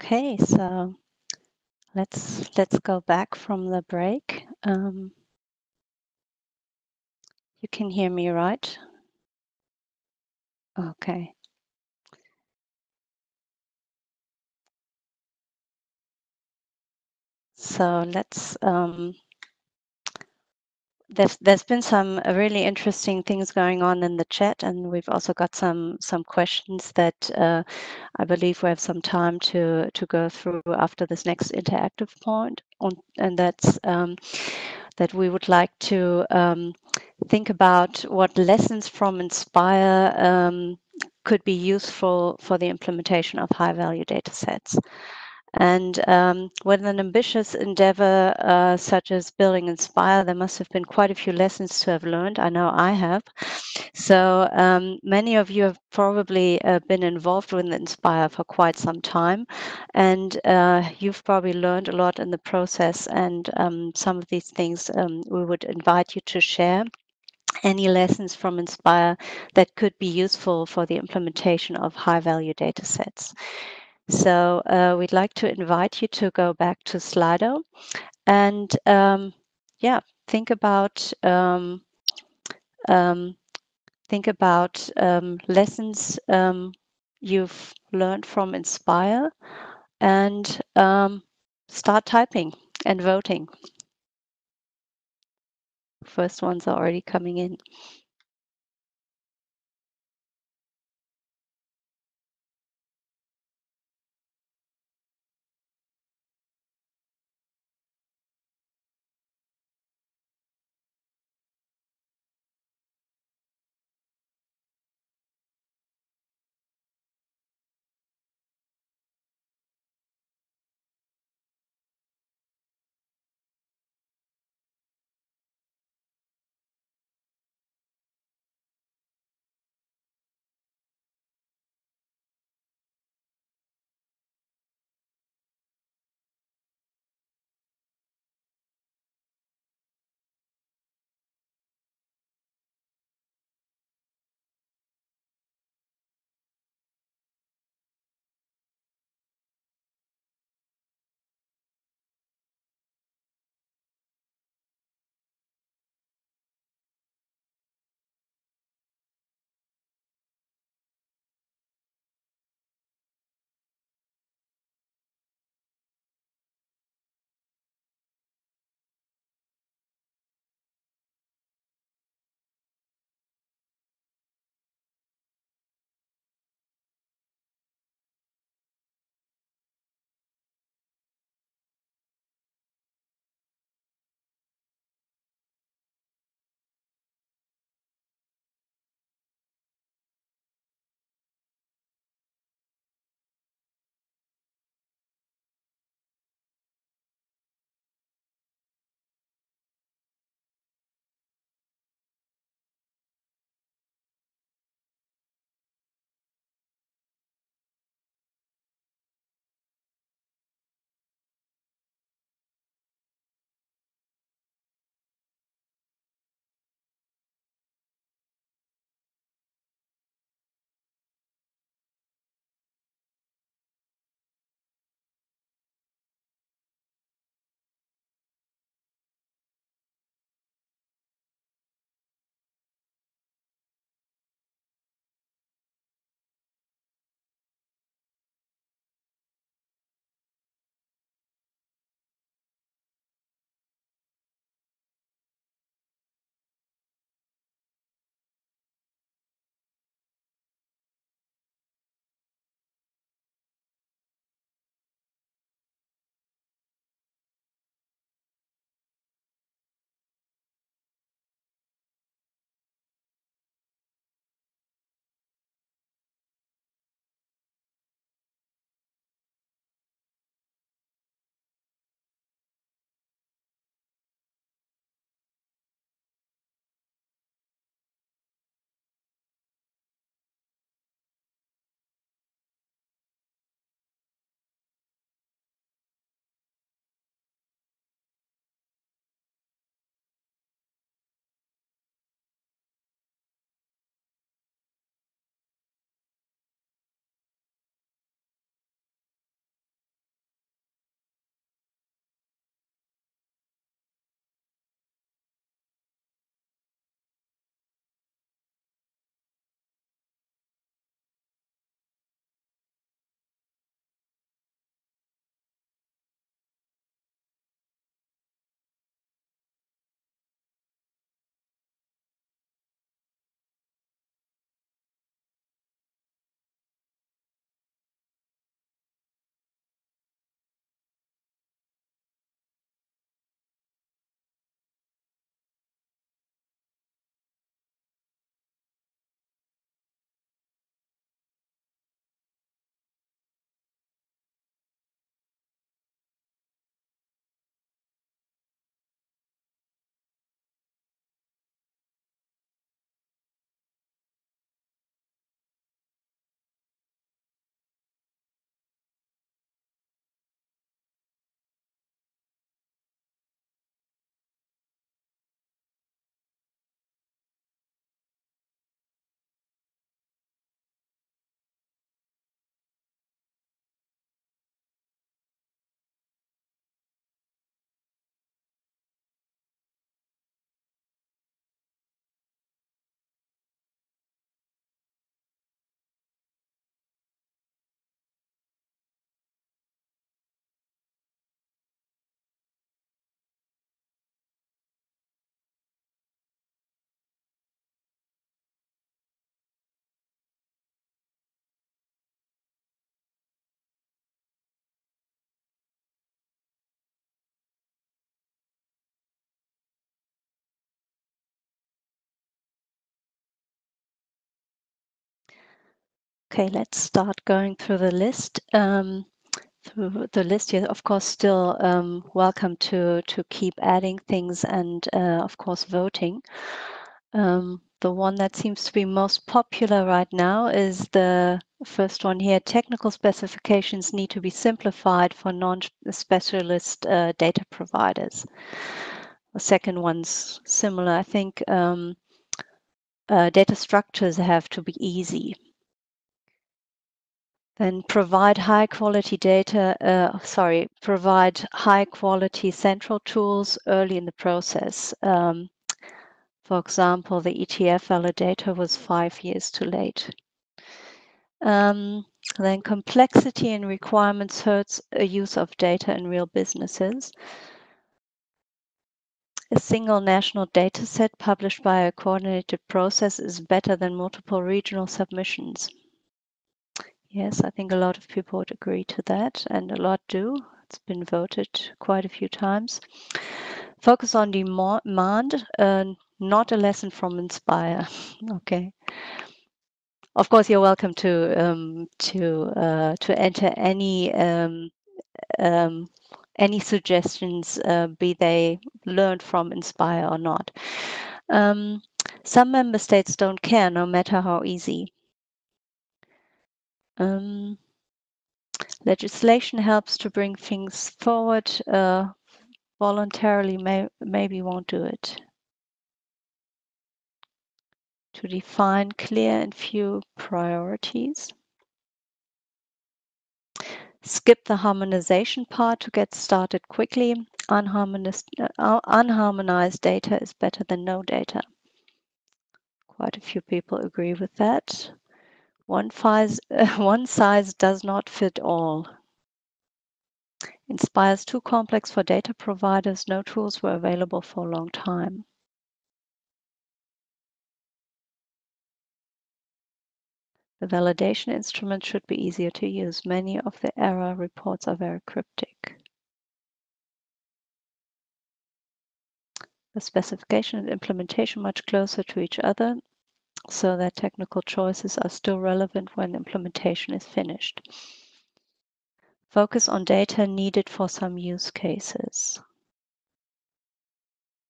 Okay, so let's let's go back from the break. Um, you can hear me, right? Okay. So let's um, there's there's been some uh, really interesting things going on in the chat, and we've also got some some questions that uh, I believe we have some time to to go through after this next interactive point, on, and that's um, that we would like to um, think about what lessons from Inspire um, could be useful for the implementation of high value data sets. And um, with an ambitious endeavor uh, such as building Inspire, there must have been quite a few lessons to have learned. I know I have. So um, many of you have probably uh, been involved with Inspire for quite some time, and uh, you've probably learned a lot in the process. And um, some of these things um, we would invite you to share any lessons from Inspire that could be useful for the implementation of high value data sets. So uh, we'd like to invite you to go back to Slido and um, yeah, think about um, um, think about um, lessons um, you've learned from Inspire and um, start typing and voting. First ones are already coming in. Okay, let's start going through the list. Um, through the list, you're of course still um, welcome to to keep adding things and uh, of course voting. Um, the one that seems to be most popular right now is the first one here. Technical specifications need to be simplified for non-specialist uh, data providers. The second one's similar. I think um, uh, data structures have to be easy. Then provide high quality data, uh, sorry, provide high quality central tools early in the process. Um, for example, the ETF validator was five years too late. Um, then complexity and requirements hurts a use of data in real businesses. A single national data set published by a coordinated process is better than multiple regional submissions. Yes, I think a lot of people would agree to that, and a lot do. It's been voted quite a few times. Focus on demand, uh, not a lesson from Inspire. okay. Of course, you're welcome to um, to uh, to enter any um, um, any suggestions, uh, be they learned from Inspire or not. Um, some member states don't care, no matter how easy. Um, legislation helps to bring things forward. Uh, voluntarily, may, maybe won't do it. To define clear and few priorities. Skip the harmonization part to get started quickly. Unharmonized, uh, unharmonized data is better than no data. Quite a few people agree with that. One size, one size does not fit all. Inspire's too complex for data providers. No tools were available for a long time. The validation instrument should be easier to use. Many of the error reports are very cryptic. The specification and implementation much closer to each other so that technical choices are still relevant when implementation is finished. Focus on data needed for some use cases.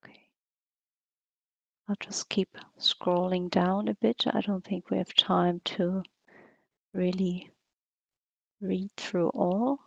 Okay. I'll just keep scrolling down a bit. I don't think we have time to really read through all.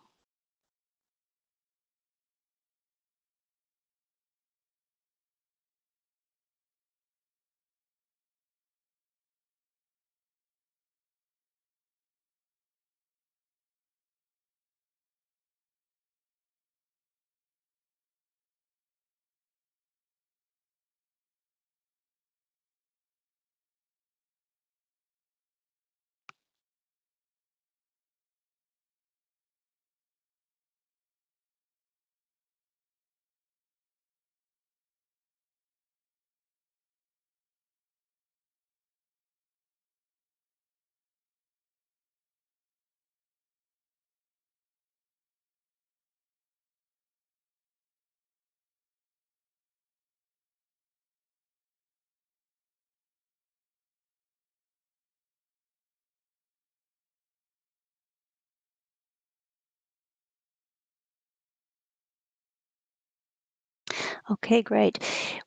Okay, great.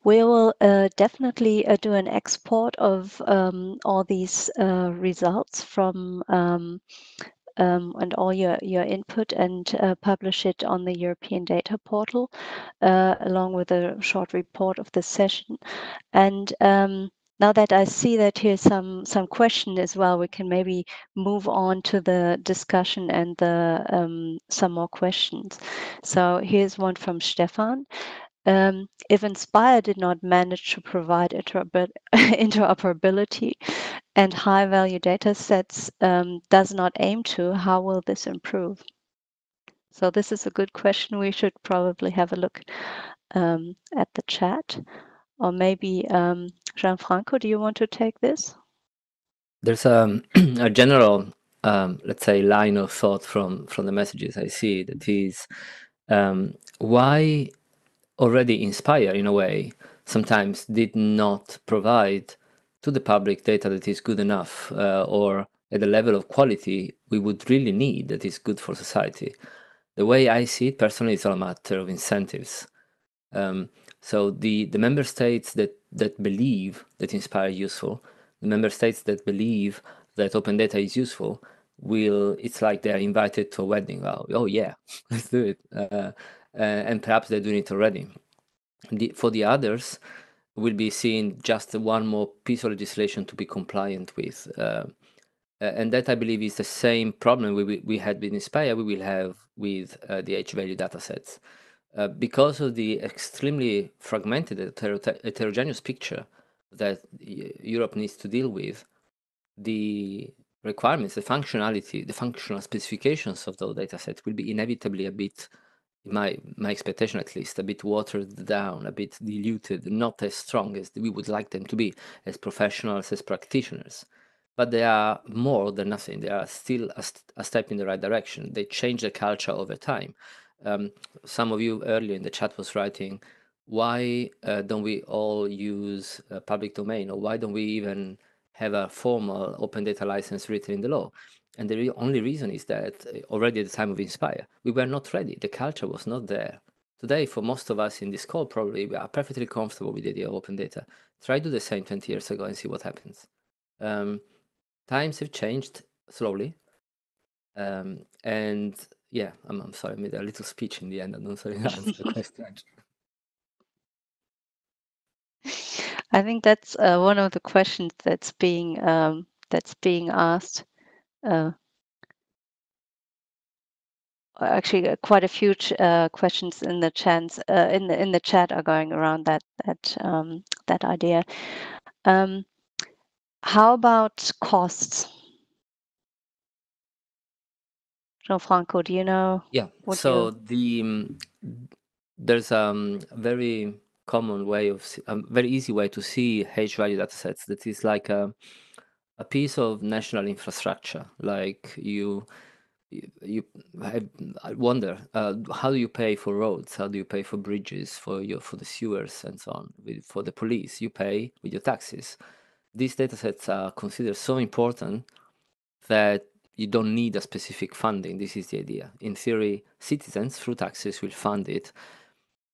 We will uh, definitely uh, do an export of um, all these uh, results from um, um, and all your, your input and uh, publish it on the European Data Portal uh, along with a short report of the session. And um, now that I see that here's some some question as well, we can maybe move on to the discussion and the um, some more questions. So here's one from Stefan. Um, if Inspire did not manage to provide interoperability and high value data sets um, does not aim to, how will this improve? So this is a good question. We should probably have a look um, at the chat. Or maybe um, Gianfranco, do you want to take this? There's a, a general, um, let's say, line of thought from, from the messages I see that is um, why already Inspire, in a way, sometimes did not provide to the public data that is good enough uh, or at the level of quality we would really need that is good for society. The way I see it personally, it's all a matter of incentives. Um, so the, the member states that, that believe that Inspire useful, the member states that believe that open data is useful, will it's like they're invited to a wedding. Oh, oh yeah, let's do it. Uh, uh, and perhaps they're doing it already. The, for the others, we'll be seeing just one more piece of legislation to be compliant with. Uh, and that I believe is the same problem we, we had with Inspire, we will have with uh, the H-value datasets. Uh, because of the extremely fragmented heterogeneous picture that Europe needs to deal with, the requirements, the functionality, the functional specifications of those datasets will be inevitably a bit my my expectation at least a bit watered down a bit diluted not as strong as we would like them to be as professionals as practitioners. But they are more than nothing. They are still a, a step in the right direction. They change the culture over time. Um, some of you earlier in the chat was writing why uh, don't we all use uh, public domain? Or why don't we even have a formal open data license written in the law and the only reason is that uh, already at the time of Inspire, we were not ready. The culture was not there. Today, for most of us in this call, probably we are perfectly comfortable with the idea of open data. Try to do the same 20 years ago and see what happens. Um, times have changed slowly. Um, and yeah, I'm, I'm sorry, I made a little speech in the end. I'm sorry to the question. I think that's uh, one of the questions that's being um, that's being asked uh, actually uh, quite a few uh, questions in the chance uh, in the in the chat are going around that that um, that idea. Um, how about costs? Gianfranco, do you know? Yeah. So you... the um, there's a um, very common way of a um, very easy way to see H value datasets that is like a a piece of national infrastructure like you you, I, wonder uh, how do you pay for roads? How do you pay for bridges for your for the sewers and so on with, for the police? You pay with your taxes. These data sets are considered so important that you don't need a specific funding. This is the idea. In theory citizens through taxes will fund it.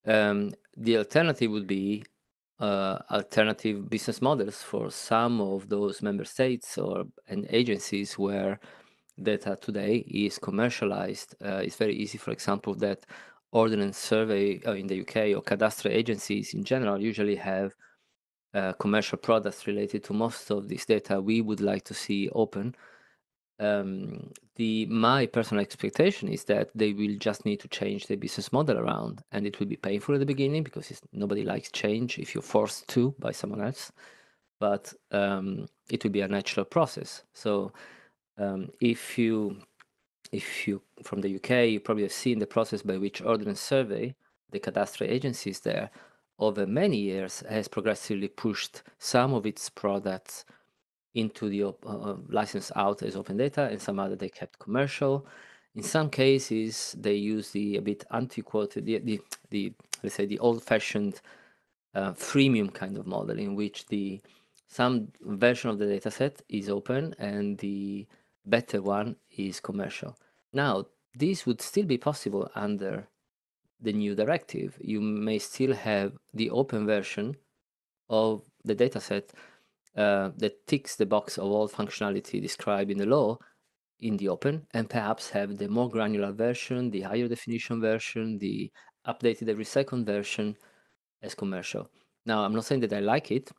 Um, the alternative would be uh, alternative business models for some of those member states or and agencies where data today is commercialized. Uh, it's very easy, for example, that ordnance survey uh, in the UK or cadastral agencies in general usually have uh, commercial products related to most of this data we would like to see open um, the my personal expectation is that they will just need to change their business model around, and it will be painful at the beginning because nobody likes change if you're forced to by someone else. But um, it will be a natural process. So um, if you if you from the UK, you probably have seen the process by which Ordnance Survey, the cadastral agencies there, over many years has progressively pushed some of its products into the uh, uh, license out as open data and some other they kept commercial. In some cases, they use the a bit antiquated, the, the, the let's say the old-fashioned uh, freemium kind of model in which the some version of the dataset is open and the better one is commercial. Now, this would still be possible under the new directive. You may still have the open version of the dataset uh, that ticks the box of all functionality described in the law in the open and perhaps have the more granular version, the higher definition version, the updated every second version as commercial. Now, I'm not saying that I like it,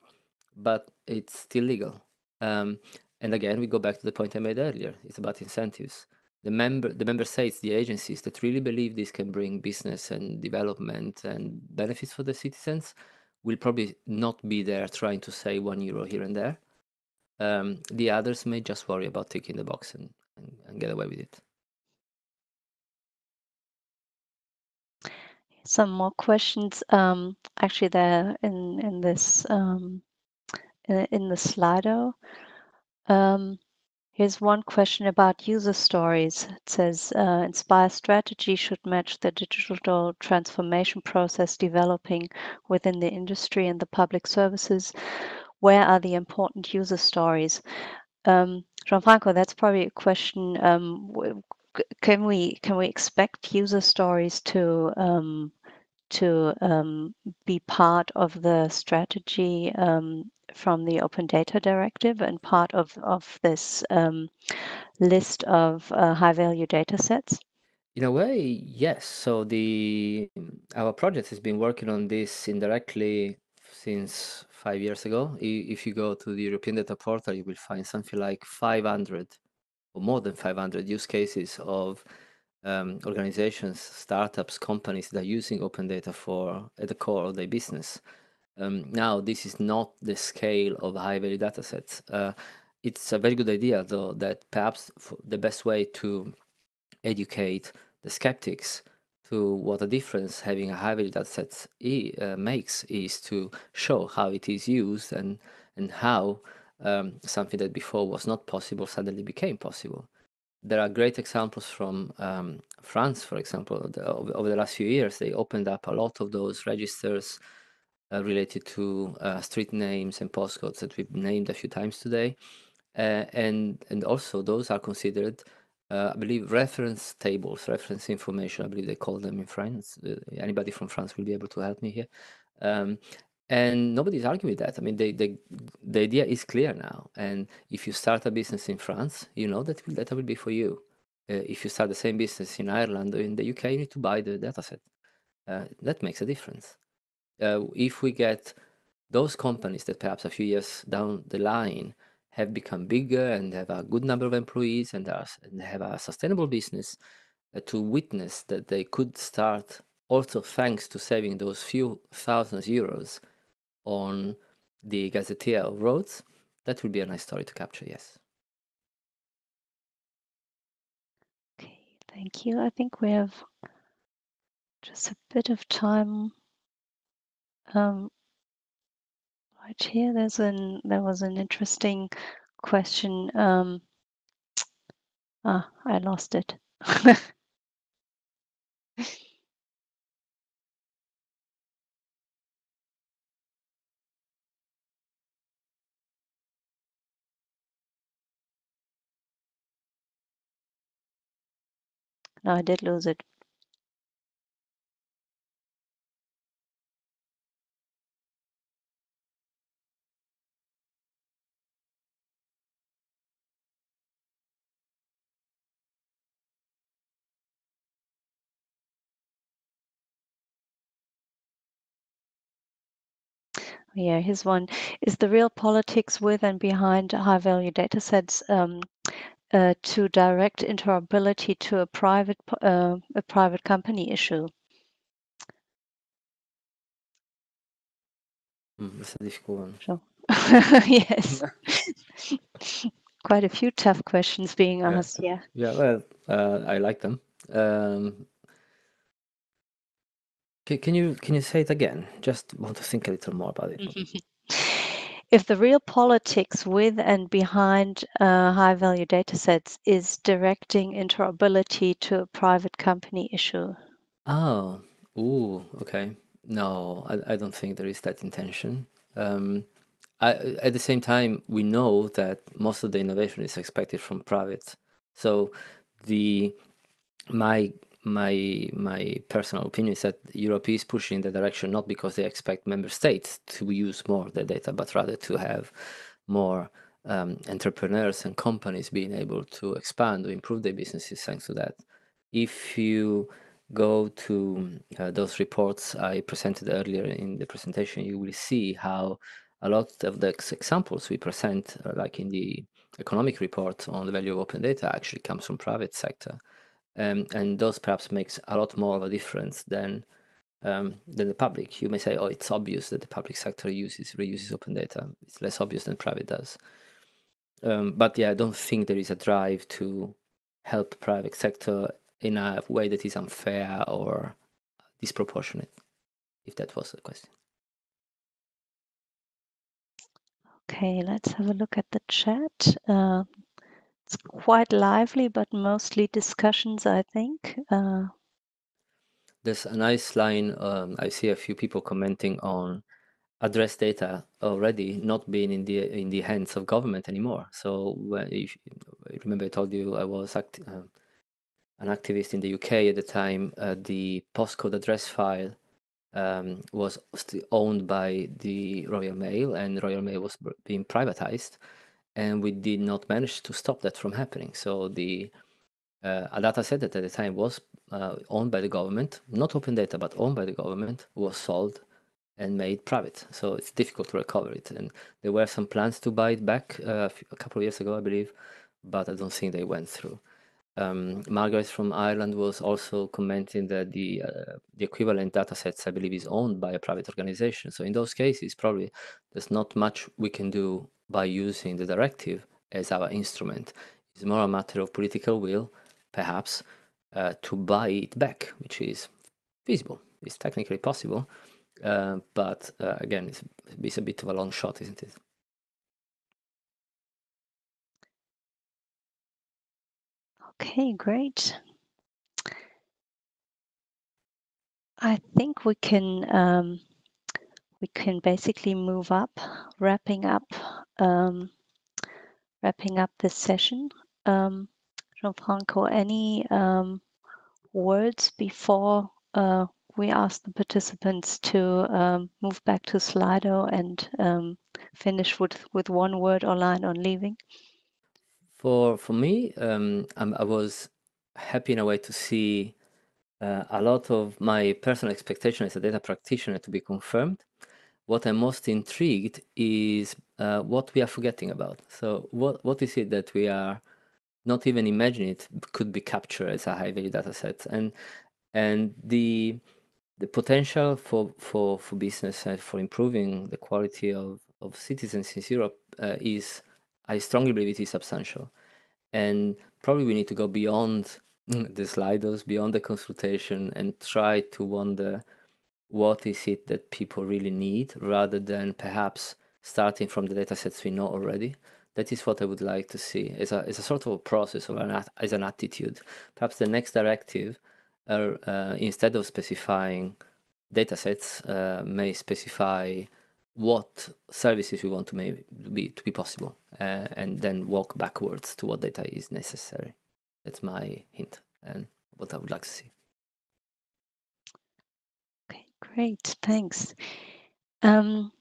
but it's still legal. Um, and again, we go back to the point I made earlier. It's about incentives. The member, the member states, the agencies that really believe this can bring business and development and benefits for the citizens will probably not be there trying to say one euro here and there. Um, the others may just worry about ticking the box and, and, and get away with it. Some more questions. Um, actually, there in in this um, in, in the Slido. Um, Here's one question about user stories. It says uh, Inspire strategy should match the digital transformation process developing within the industry and the public services. Where are the important user stories? Um, Gianfranco, that's probably a question. Um, can we can we expect user stories to um, to um, be part of the strategy um, from the Open Data Directive and part of of this um, list of uh, high value data sets? In a way, yes. So the our project has been working on this indirectly since five years ago. If you go to the European Data Portal, you will find something like 500 or more than 500 use cases of um, organizations, startups, companies that are using open data for at the core of their business. Um, now, this is not the scale of high value data sets. Uh, it's a very good idea, though, that perhaps the best way to educate the skeptics to what a difference having a high value data set i- uh, makes is to show how it is used and and how um, something that before was not possible suddenly became possible. There are great examples from um, France, for example. The, over, over the last few years, they opened up a lot of those registers related to uh, street names and postcodes that we've named a few times today, uh, and and also those are considered uh, I believe reference tables, reference information. I believe they call them in France. Uh, anybody from France will be able to help me here. Um, and nobody's arguing with that. I mean, they, they, the idea is clear now. And if you start a business in France, you know that data will be for you. Uh, if you start the same business in Ireland or in the UK, you need to buy the dataset. Uh, that makes a difference. Uh, if we get those companies that perhaps a few years down the line have become bigger and have a good number of employees and, are, and have a sustainable business uh, to witness that they could start also thanks to saving those few thousands euros on the gazetteer of roads that would be a nice story to capture yes Okay, thank you. I think we have just a bit of time. Um, right here, there's an there was an interesting question. Um, ah, I lost it. no, I did lose it. Yeah, here's one. Is the real politics with and behind high value data sets um, uh, to direct interoperability to a private uh, a private company issue? Mm, that's a difficult one So, yes, quite a few tough questions being Yeah. asked. Yeah. yeah well uh, i like them um, can, can you can you say it again just want to think a little more about it if the real politics with and behind uh, high value data sets is directing interoperability to a private company issue. Oh, ooh, okay. No, I, I don't think there is that intention. Um, I, at the same time, we know that most of the innovation is expected from private. So the my my my personal opinion is that Europe is pushing in the direction not because they expect member states to use more of the data, but rather to have more um, entrepreneurs and companies being able to expand or improve their businesses thanks to that. If you go to uh, those reports I presented earlier in the presentation, you will see how a lot of the examples we present, uh, like in the economic report on the value of open data, actually comes from private sector, um, and those perhaps makes a lot more of a difference than um, than the public. You may say, "Oh, it's obvious that the public sector uses reuses open data. It's less obvious than private does." Um, but yeah, I don't think there is a drive to help private sector in a way that is unfair or disproportionate. If that was the question. Okay, let's have a look at the chat. Uh, it's quite lively, but mostly discussions, I think. Uh, There's a nice line. Um, I see a few people commenting on address data already not being in the in the hands of government anymore. So if, remember I told you I was act, uh, an activist in the UK at the time. Uh, the postcode address file um, was owned by the Royal Mail, and Royal Mail was being privatized, and we did not manage to stop that from happening. So the uh, a data set that at the time was uh, owned by the government, not open data, but owned by the government, was sold and made private. So it's difficult to recover it. And there were some plans to buy it back uh, a couple of years ago, I believe, but I don't think they went through. Um, Margaret from Ireland was also commenting that the uh, the equivalent data sets, I believe, is owned by a private organization. So in those cases, probably there's not much we can do by using the directive as our instrument. It's more a matter of political will, perhaps, uh, to buy it back, which is feasible. It's technically possible, uh, but uh, again, it's, it's a bit of a long shot, isn't it? Okay, great. I think we can um, we can basically move up, wrapping up um, wrapping up this session. Um, Gianfranco, any um, words before uh, we ask the participants to um, move back to Slido and um, finish with, with one word or line on leaving? For for me, um, i was happy in a way to see uh, a lot of my personal expectation as a data practitioner to be confirmed. What I'm most intrigued is uh, what we are forgetting about. So what what is it that we are not even imagining it could be captured as a high value data set and and the the potential for for for business and for improving the quality of of citizens in Europe uh, is I strongly believe it is substantial. And probably we need to go beyond the sliders, beyond the consultation, and try to wonder what is it that people really need rather than perhaps starting from the data sets we know already. That is what I would like to see as a, as a sort of a process or an, as an attitude. Perhaps the next directive, uh, uh, instead of specifying data sets, uh, may specify what services we want to make be to be possible uh, and then walk backwards to what data is necessary. That's my hint and what i would like to see. Okay great. Thanks. Um,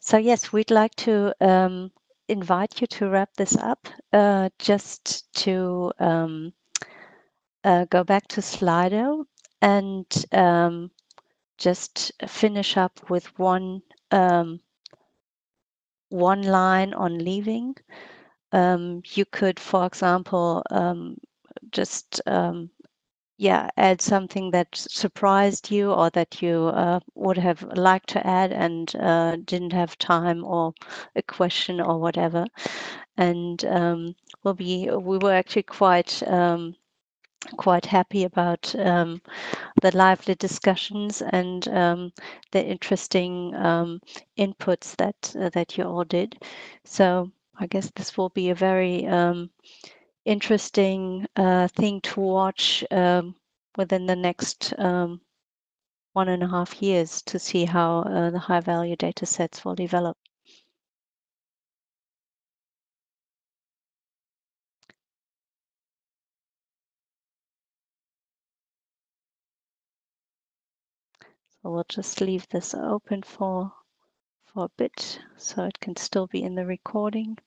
so yes we'd like to um, invite you to wrap this up uh, just to um, uh, go back to slido and um, just finish up with one um, one line on leaving. Um, you could, for example, um, just um, yeah, add something that surprised you or that you uh, would have liked to add and uh, didn't have time or a question or whatever. And um, we'll be we were actually quite um, quite happy about um, the lively discussions and um, the interesting um, inputs that uh, that you all did. So I guess this will be a very um, interesting uh, thing to watch um, within the next um, one and a half years to see how uh, the high value data sets will develop. So we'll just leave this open for, for a bit so it can still be in the recording.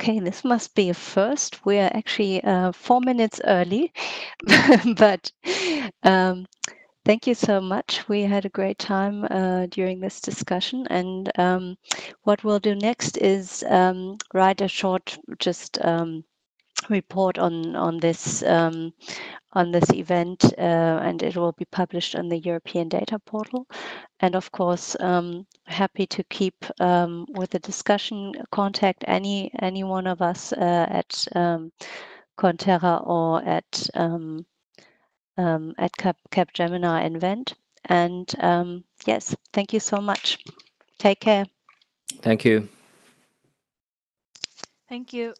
Okay, this must be a first. We are actually uh, four minutes early, but um, thank you so much. We had a great time uh, during this discussion. And um, what we'll do next is um, write a short, just um, report on on this um, on this event, uh, and it will be published on the European Data Portal. And of course, um, happy to keep um, with the discussion. Contact any any one of us uh, at um, Conterra or at um, um, at Cap Capgemini Invent. And um, yes, thank you so much. Take care. Thank you. Thank you.